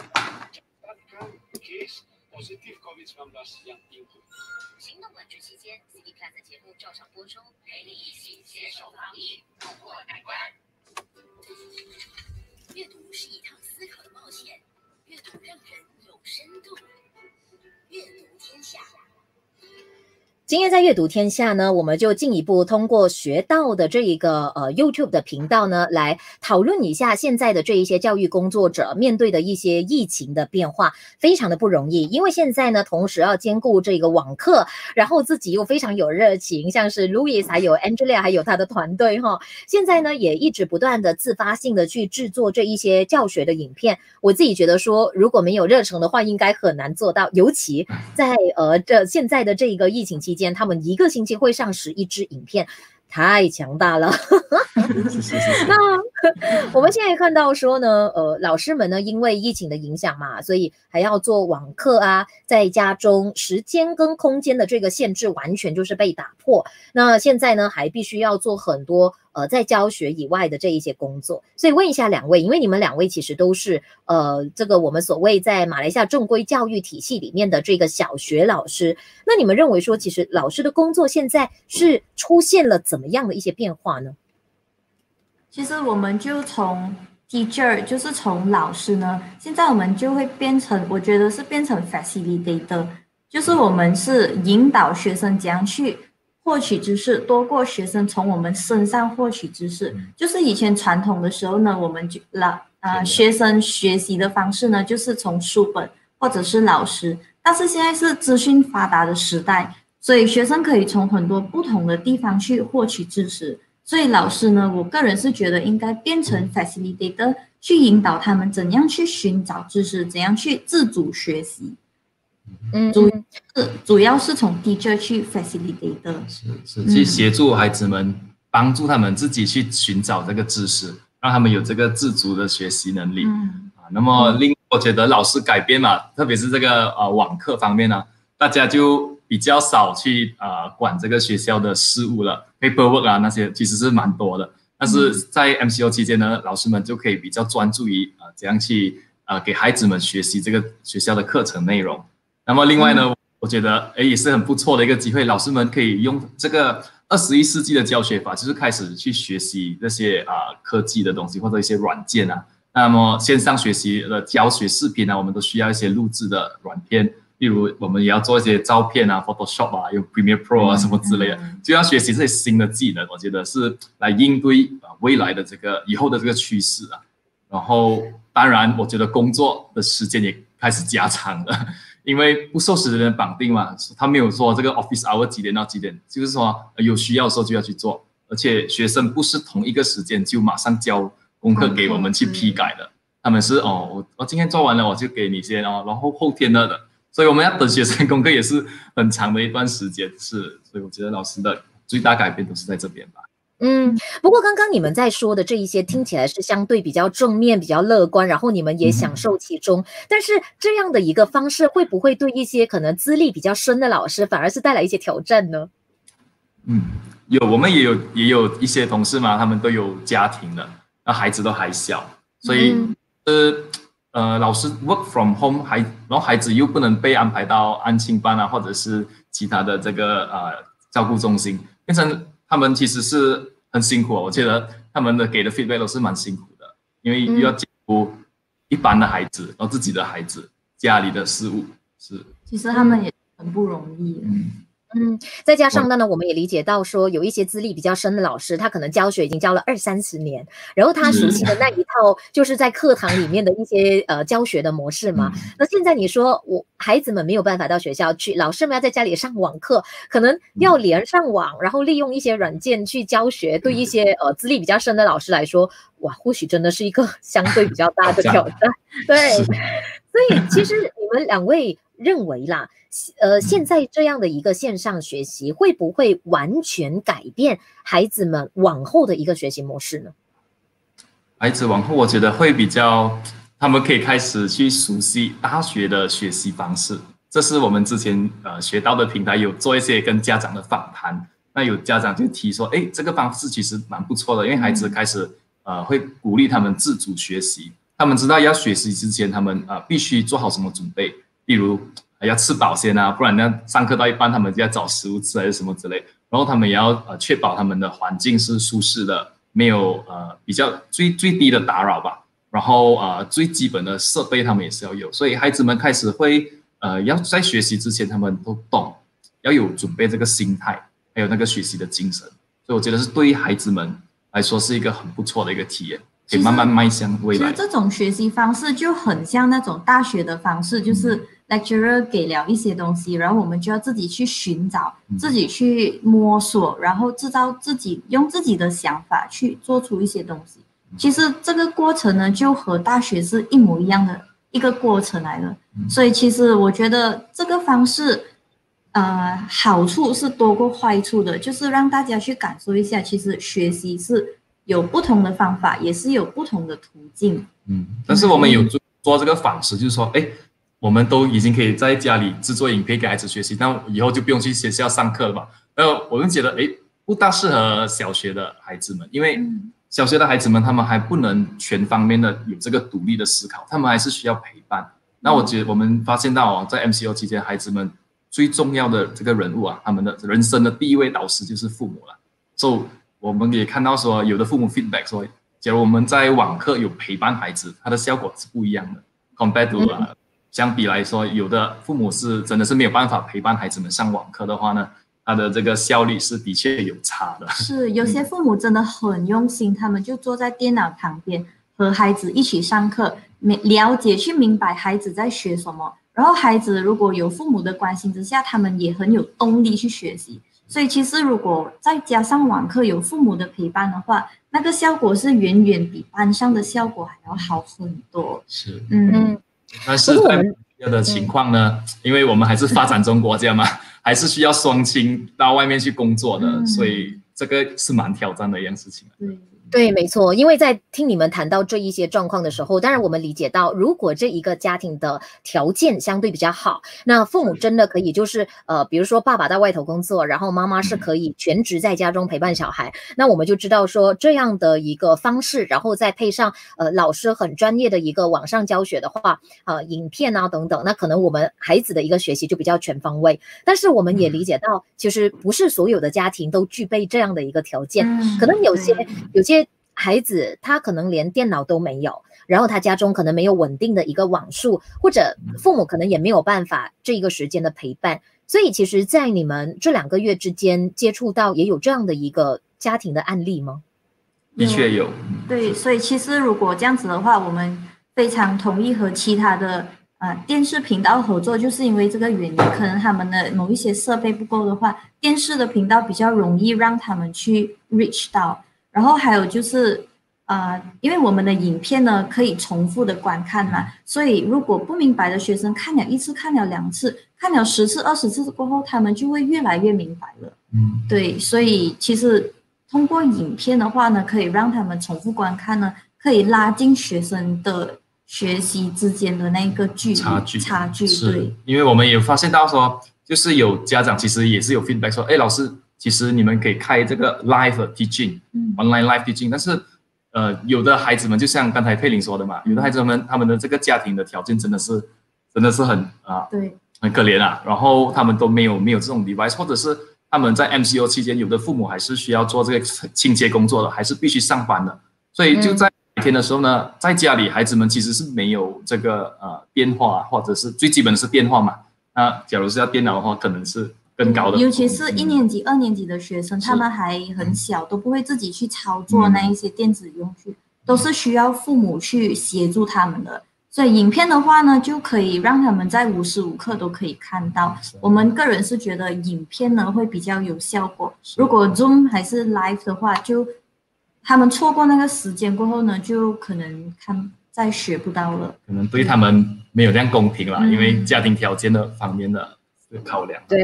catatan kes positif COVID-19 yang tinggi. 行动管制期间，CD Plus 节目照常播出，陪你一起携手防疫，突破难关。阅读是一趟思考的冒险，阅读让人有深度。阅读天下。今天在阅读天下呢，我们就进一步通过学到的这一个呃 YouTube 的频道呢，来讨论一下现在的这一些教育工作者面对的一些疫情的变化，非常的不容易。因为现在呢，同时要兼顾这个网课，然后自己又非常有热情，像是 Louis 还有 Angela 还有他的团队哈，现在呢也一直不断的自发性的去制作这一些教学的影片。我自己觉得说，如果没有热忱的话，应该很难做到，尤其在呃这现在的这一个疫情期间，他们一个星期会上十一支影片，太强大了。那 我们现在看到说呢，呃，老师们呢因为疫情的影响嘛，所以还要做网课啊，在家中时间跟空间的这个限制完全就是被打破。那现在呢还必须要做很多呃在教学以外的这一些工作。所以问一下两位，因为你们两位其实都是呃这个我们所谓在马来西亚正规教育体系里面的这个小学老师，那你们认为说，其实老师的工作现在是出现了怎么样的一些变化呢？其实我们就从 teacher，就是从老师呢，现在我们就会变成，我觉得是变成 facilitator，就是我们是引导学生怎样去获取知识，多过学生从我们身上获取知识。就是以前传统的时候呢，我们就老呃学生学习的方式呢，就是从书本或者是老师，但是现在是资讯发达的时代，所以学生可以从很多不同的地方去获取知识。所以老师呢，我个人是觉得应该变成 facilitator，去引导他们怎样去寻找知识，怎样去自主学习。嗯，主嗯是主要是从 teacher 去 facilitator。是是去协助孩子们，帮助他们自己去寻找这个知识，让他们有这个自主的学习能力。嗯啊，那么另我觉得老师改变嘛，特别是这个呃网课方面呢，大家就比较少去呃管这个学校的事务了，paperwork 啊那些其实是蛮多的。但是在 MCO 期间呢，老师们就可以比较专注于呃怎样去呃给孩子们学习这个学校的课程内容。那么另外呢，我觉得诶也是很不错的一个机会，老师们可以用这个二十一世纪的教学法，就是开始去学习这些啊、科技的东西或者一些软件啊。那么线上学习的教学视频呢，我们都需要一些录制的软片，例如我们也要做一些照片啊，Photoshop 啊，用 Premiere Pro 啊嗯什么之类的，嗯就要学习这些新的技能。我觉得是来应对啊未来的这个以后的这个趋势啊。然后当然，我觉得工作的时间也开始加长了，因为不受时间绑定嘛，他没有说这个 office hour 几点到几点，就是说呃有需要的时候就要去做，而且学生不是同一个时间就马上交功课给我们去批改的，他们是哦，我我今天做完了我就给你先哦，然后后天的的，所以我们要等学生功课也是很长的一段时间，是，所以我觉得老师的最大改变都是在这边吧。嗯，不过刚刚你们在说的这一些听起来是相对比较正面、比较乐观，然后你们也享受其中。但是这样的一个方式，会不会对一些可能资历比较深的老师，反而是带来一些挑战呢？嗯，有，我们也有也有一些同事嘛，他们都有家庭了，那孩子都还小，所以嗯呃呃，老师 work from home 孩，然后孩子又不能被安排到安亲班啊，或者是其他的这个呃照顾中心，变成他们其实是很辛苦、啊。我觉得他们的给的 feedback 都是蛮辛苦的，因为又要兼顾一般的孩子，然后自己的孩子，家里的事务是。其实他们也很不容易。嗯嗯，再加上呢呢，我们也理解到说，有一些资历比较深的老师，他可能教学已经教了二三十年，然后他熟悉的那一套就是在课堂里面的一些呃教学的模式嘛。那现在你说我孩子们没有办法到学校去，老师们要在家里上网课，可能要连上网，然后利用一些软件去教学，对一些呃资历比较深的老师来说，哇，或许真的是一个相对比较大的挑战。对，所以其实你们两位认为啦。呃，现在这样的一个线上学习会不会完全改变孩子们往后的一个学习模式呢？孩子往后，我觉得会比较，他们可以开始去熟悉大学的学习方式。这是我们之前呃学到的平台有做一些跟家长的访谈，那有家长就提说，哎，这个方式其实蛮不错的，因为孩子开始呃会鼓励他们自主学习，他们知道要学习之前，他们啊必须做好什么准备，例如。要吃饱先啊，不然呢，上课到一半他们就要找食物吃还是什么之类。然后他们也要呃确保他们的环境是舒适的，没有呃比较最最低的打扰吧。然后啊最基本的设备他们也是要有，所以孩子们开始会呃要在学习之前他们都懂，要有准备这个心态，还有那个学习的精神。所以我觉得是对于孩子们来说是一个很不错的一个体验，可以慢慢迈向未来。其实这种学习方式就很像那种大学的方式，就是。Lecturer 给了一些东西，然后我们就要自己去寻找，自己去摸索，然后制造自己用自己的想法去做出一些东西。其实这个过程呢，就和大学是一模一样的一个过程来的。所以其实我觉得这个方式，呃，好处是多过坏处的，就是让大家去感受一下，其实学习是有不同的方法，也是有不同的途径。嗯，但是我们有做做这个反思，就是说，哎。我们都已经可以在家里制作影片给孩子学习，那以后就不用去学校上课了嘛？那我们觉得，哎，不大适合小学的孩子们，因为小学的孩子们他们还不能全方面的有这个独立的思考，他们还是需要陪伴。那我觉得我们发现到，在 MCO 期间，孩子们最重要的这个人物啊，他们的人生的第一位导师就是父母了。所以我们也看到说，有的父母 feedback 说，假如我们在网课有陪伴孩子，他的效果是不一样的，compared to 啊。相比来说，有的父母是真的是没有办法陪伴孩子们上网课的话呢，他的这个效率是的确有差的。是有些父母真的很用心，他们就坐在电脑旁边和孩子一起上课，明了解去明白孩子在学什么。然后孩子如果有父母的关心之下，他们也很有动力去学习。所以其实如果再加上网课有父母的陪伴的话，那个效果是远远比班上的效果还要好很多。是，嗯。但是在要的情况呢，因为我们还是发展中国家嘛，还是需要双亲到外面去工作的，所以这个是蛮挑战的一件事情。对。对，没错，因为在听你们谈到这一些状况的时候，当然我们理解到，如果这一个家庭的条件相对比较好，那父母真的可以就是呃，比如说爸爸在外头工作，然后妈妈是可以全职在家中陪伴小孩，那我们就知道说这样的一个方式，然后再配上呃老师很专业的一个网上教学的话，呃，影片啊等等，那可能我们孩子的一个学习就比较全方位。但是我们也理解到，其实不是所有的家庭都具备这样的一个条件，可能有些有些。孩子他可能连电脑都没有，然后他家中可能没有稳定的一个网速，或者父母可能也没有办法这一个时间的陪伴，所以其实，在你们这两个月之间接触到也有这样的一个家庭的案例吗？的确有。对，所以其实如果这样子的话，我们非常同意和其他的呃电视频道合作，就是因为这个原因，可能他们的某一些设备不够的话，电视的频道比较容易让他们去 reach 到。然后还有就是，呃，因为我们的影片呢可以重复的观看嘛，所以如果不明白的学生看了一次、看了两次、看了十次、二十次过后，他们就会越来越明白了。嗯，对，所以其实通过影片的话呢，可以让他们重复观看呢，可以拉近学生的学习之间的那个距离差距。差距对，因为我们也发现到说，就是有家长其实也是有 feedback 说，哎，老师。其实你们可以开这个 live teaching，online live teaching，但是，呃，有的孩子们就像刚才佩玲说的嘛，有的孩子们他们的这个家庭的条件真的是，真的是很啊，对，很可怜啊。然后他们都没有没有这种 device，或者是他们在 MCO 期间，有的父母还是需要做这个清洁工作的，还是必须上班的。所以就在白天的时候呢，在家里孩子们其实是没有这个呃电话，或者是最基本的是电话嘛。那假如是要电脑的话，可能是。更高的。尤其是一嗯年级、二年级的学生，他们还很小，都不会自己去操作嗯那一些电子用具，都是需要父母去协助他们的。所以影片的话呢，就可以让他们在无时无刻都可以看到。我们个人是觉得影片呢会比较有效果。如果 Zoom 还是 Live 的话，就他们错过那个时间过后呢，就可能看再学不到了。可能对他们没有这样公平啦，嗯因为家庭条件的方面的考量。对，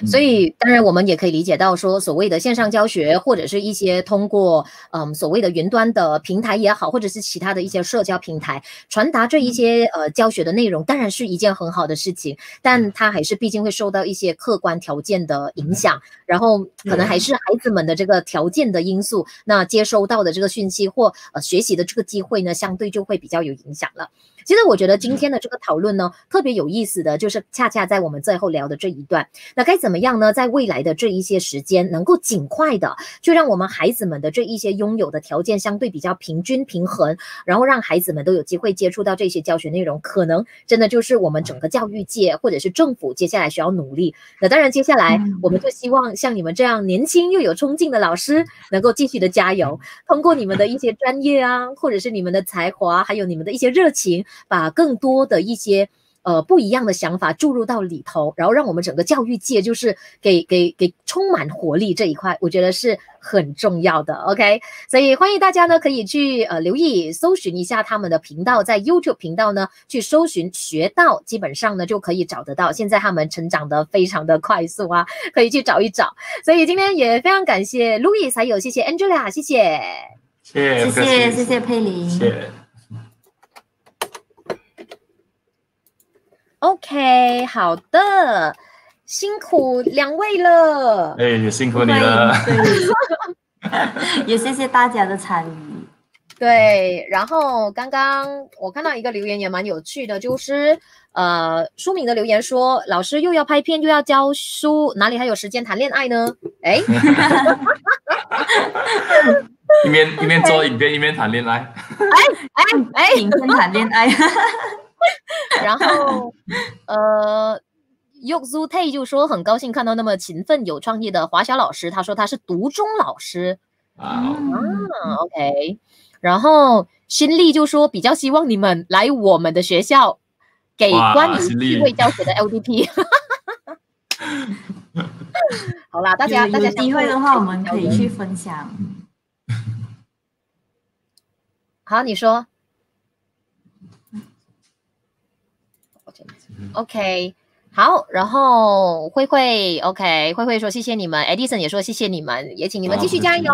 嗯。所以当然我们也可以理解到说，所谓的线上教学，或者是一些通过嗯所谓的云端的平台也好，或者是其他的一些社交平台传达这一些呃教学的内容，当然是一件很好的事情，但它还是毕竟会受到一些客观条件的影响，然后可能还是孩子们的这个条件的因素，那接收到的这个讯息或呃学习的这个机会呢，相对就会比较有影响了。其实我觉得今天的这个讨论呢，特别有意思的就是恰恰在我们最后聊的这一段，那该怎么样呢？在未来的这一些时间，能够尽快的就让我们孩子们的这一些拥有的条件相对比较平均平衡，然后让孩子们都有机会接触到这些教学内容，可能真的就是我们整个教育界或者是政府接下来需要努力。那当然，接下来嗯我们就希望像你们这样年轻又有冲劲的老师，能够继续的加油，通过你们的一些专业啊，或者是你们的才华，还有你们的一些热情，把更多的一些呃不一样的想法注入到里头，然后让我们整个教育界就是给给给充满活力这一块，我觉得是很重要的。OK，所以欢迎大家呢可以去呃留意搜寻一下他们的频道，在 YouTube 频道呢去搜寻学到，基本上呢就可以找得到。现在他们成长的非常的快速啊，可以去找一找。所以今天也非常感谢 Louis，还有谢谢 Angela，谢谢。谢谢谢谢谢佩林，谢谢。OK，好的，辛苦两位了。哎，也辛苦你了。对，也谢谢大家的参与。对，然后刚刚我看到一个留言也蛮有趣的，就是呃，书敏的留言说，老师又要拍片又要教书，哪里还有时间谈恋爱呢？哎，一边一边做影片，一边谈恋爱。哎，影片谈恋爱，然后呃。y o z u Tay 就说很高兴看到那么勤奋有创意的华小老师，他说他是独中老师，啊，，OK。然后新力就说比较希望你们来我们的学校给关于智慧教学的 LDP。好啦，大家大家有机会的话，我们可以去分享。好，你说。OK，好，然后慧慧，OK，慧慧说谢谢你们，Edison 也说谢谢你们，也请你们好继续加油。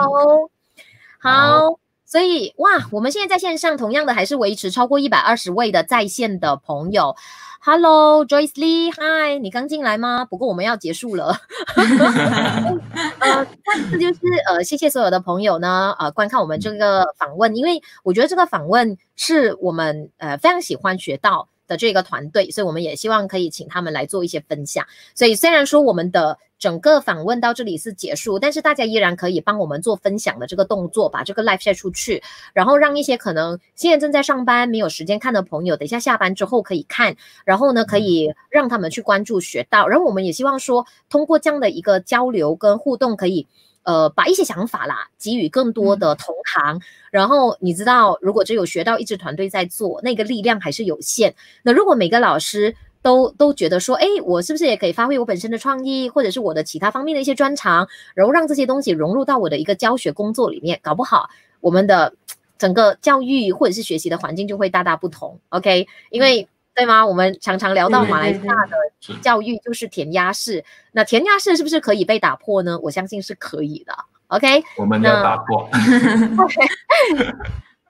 好好，所以哇，我们现在在线上同样的还是维持超过一百二十位的在线的朋友。Hello Joyce Lee，嗨，你刚进来吗？不过我们要结束了。呃，再次就是呃，谢谢所有的朋友呢，呃，观看我们这个访问，因为我觉得这个访问是我们呃非常喜欢学到的这个团队，所以我们也希望可以请他们来做一些分享。所以虽然说我们的整个访问到这里是结束，但是大家依然可以帮我们做分享的这个动作，把这个 live share 出去，然后让一些可能现在正在上班没有时间看的朋友，等一下下班之后可以看，然后呢可以让他们去关注学到，然后我们也希望说通过这样的一个交流跟互动，可以。呃，把一些想法啦，给予更多的同行，然后你知道，如果只有学到一支团队在做，那个力量还是有限。那如果每个老师都都觉得说，哎，我是不是也可以发挥我本身的创意，或者是我的其他方面的一些专长，然后让这些东西融入到我的一个教学工作里面，搞不好我们的整个教育或者是学习的环境就会大大不同。OK，因为对吗？我们常常聊到马来西对亚的教育就是填鸭式，那填鸭式是不是可以被打破呢？我相信是可以的。OK，我们要打破。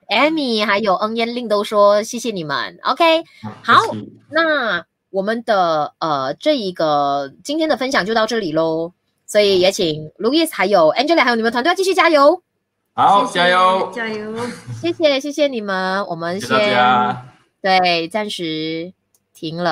Amy 还有恩燕令都说谢谢你们。OK，好那我们的呃这一个今天的分享就到这里喽。所以也请 Louis 还有 Angela 还有你们团队要继续加油，好，谢谢加油！加油！谢谢谢谢你们，我们谢谢大先家。对暂时停了。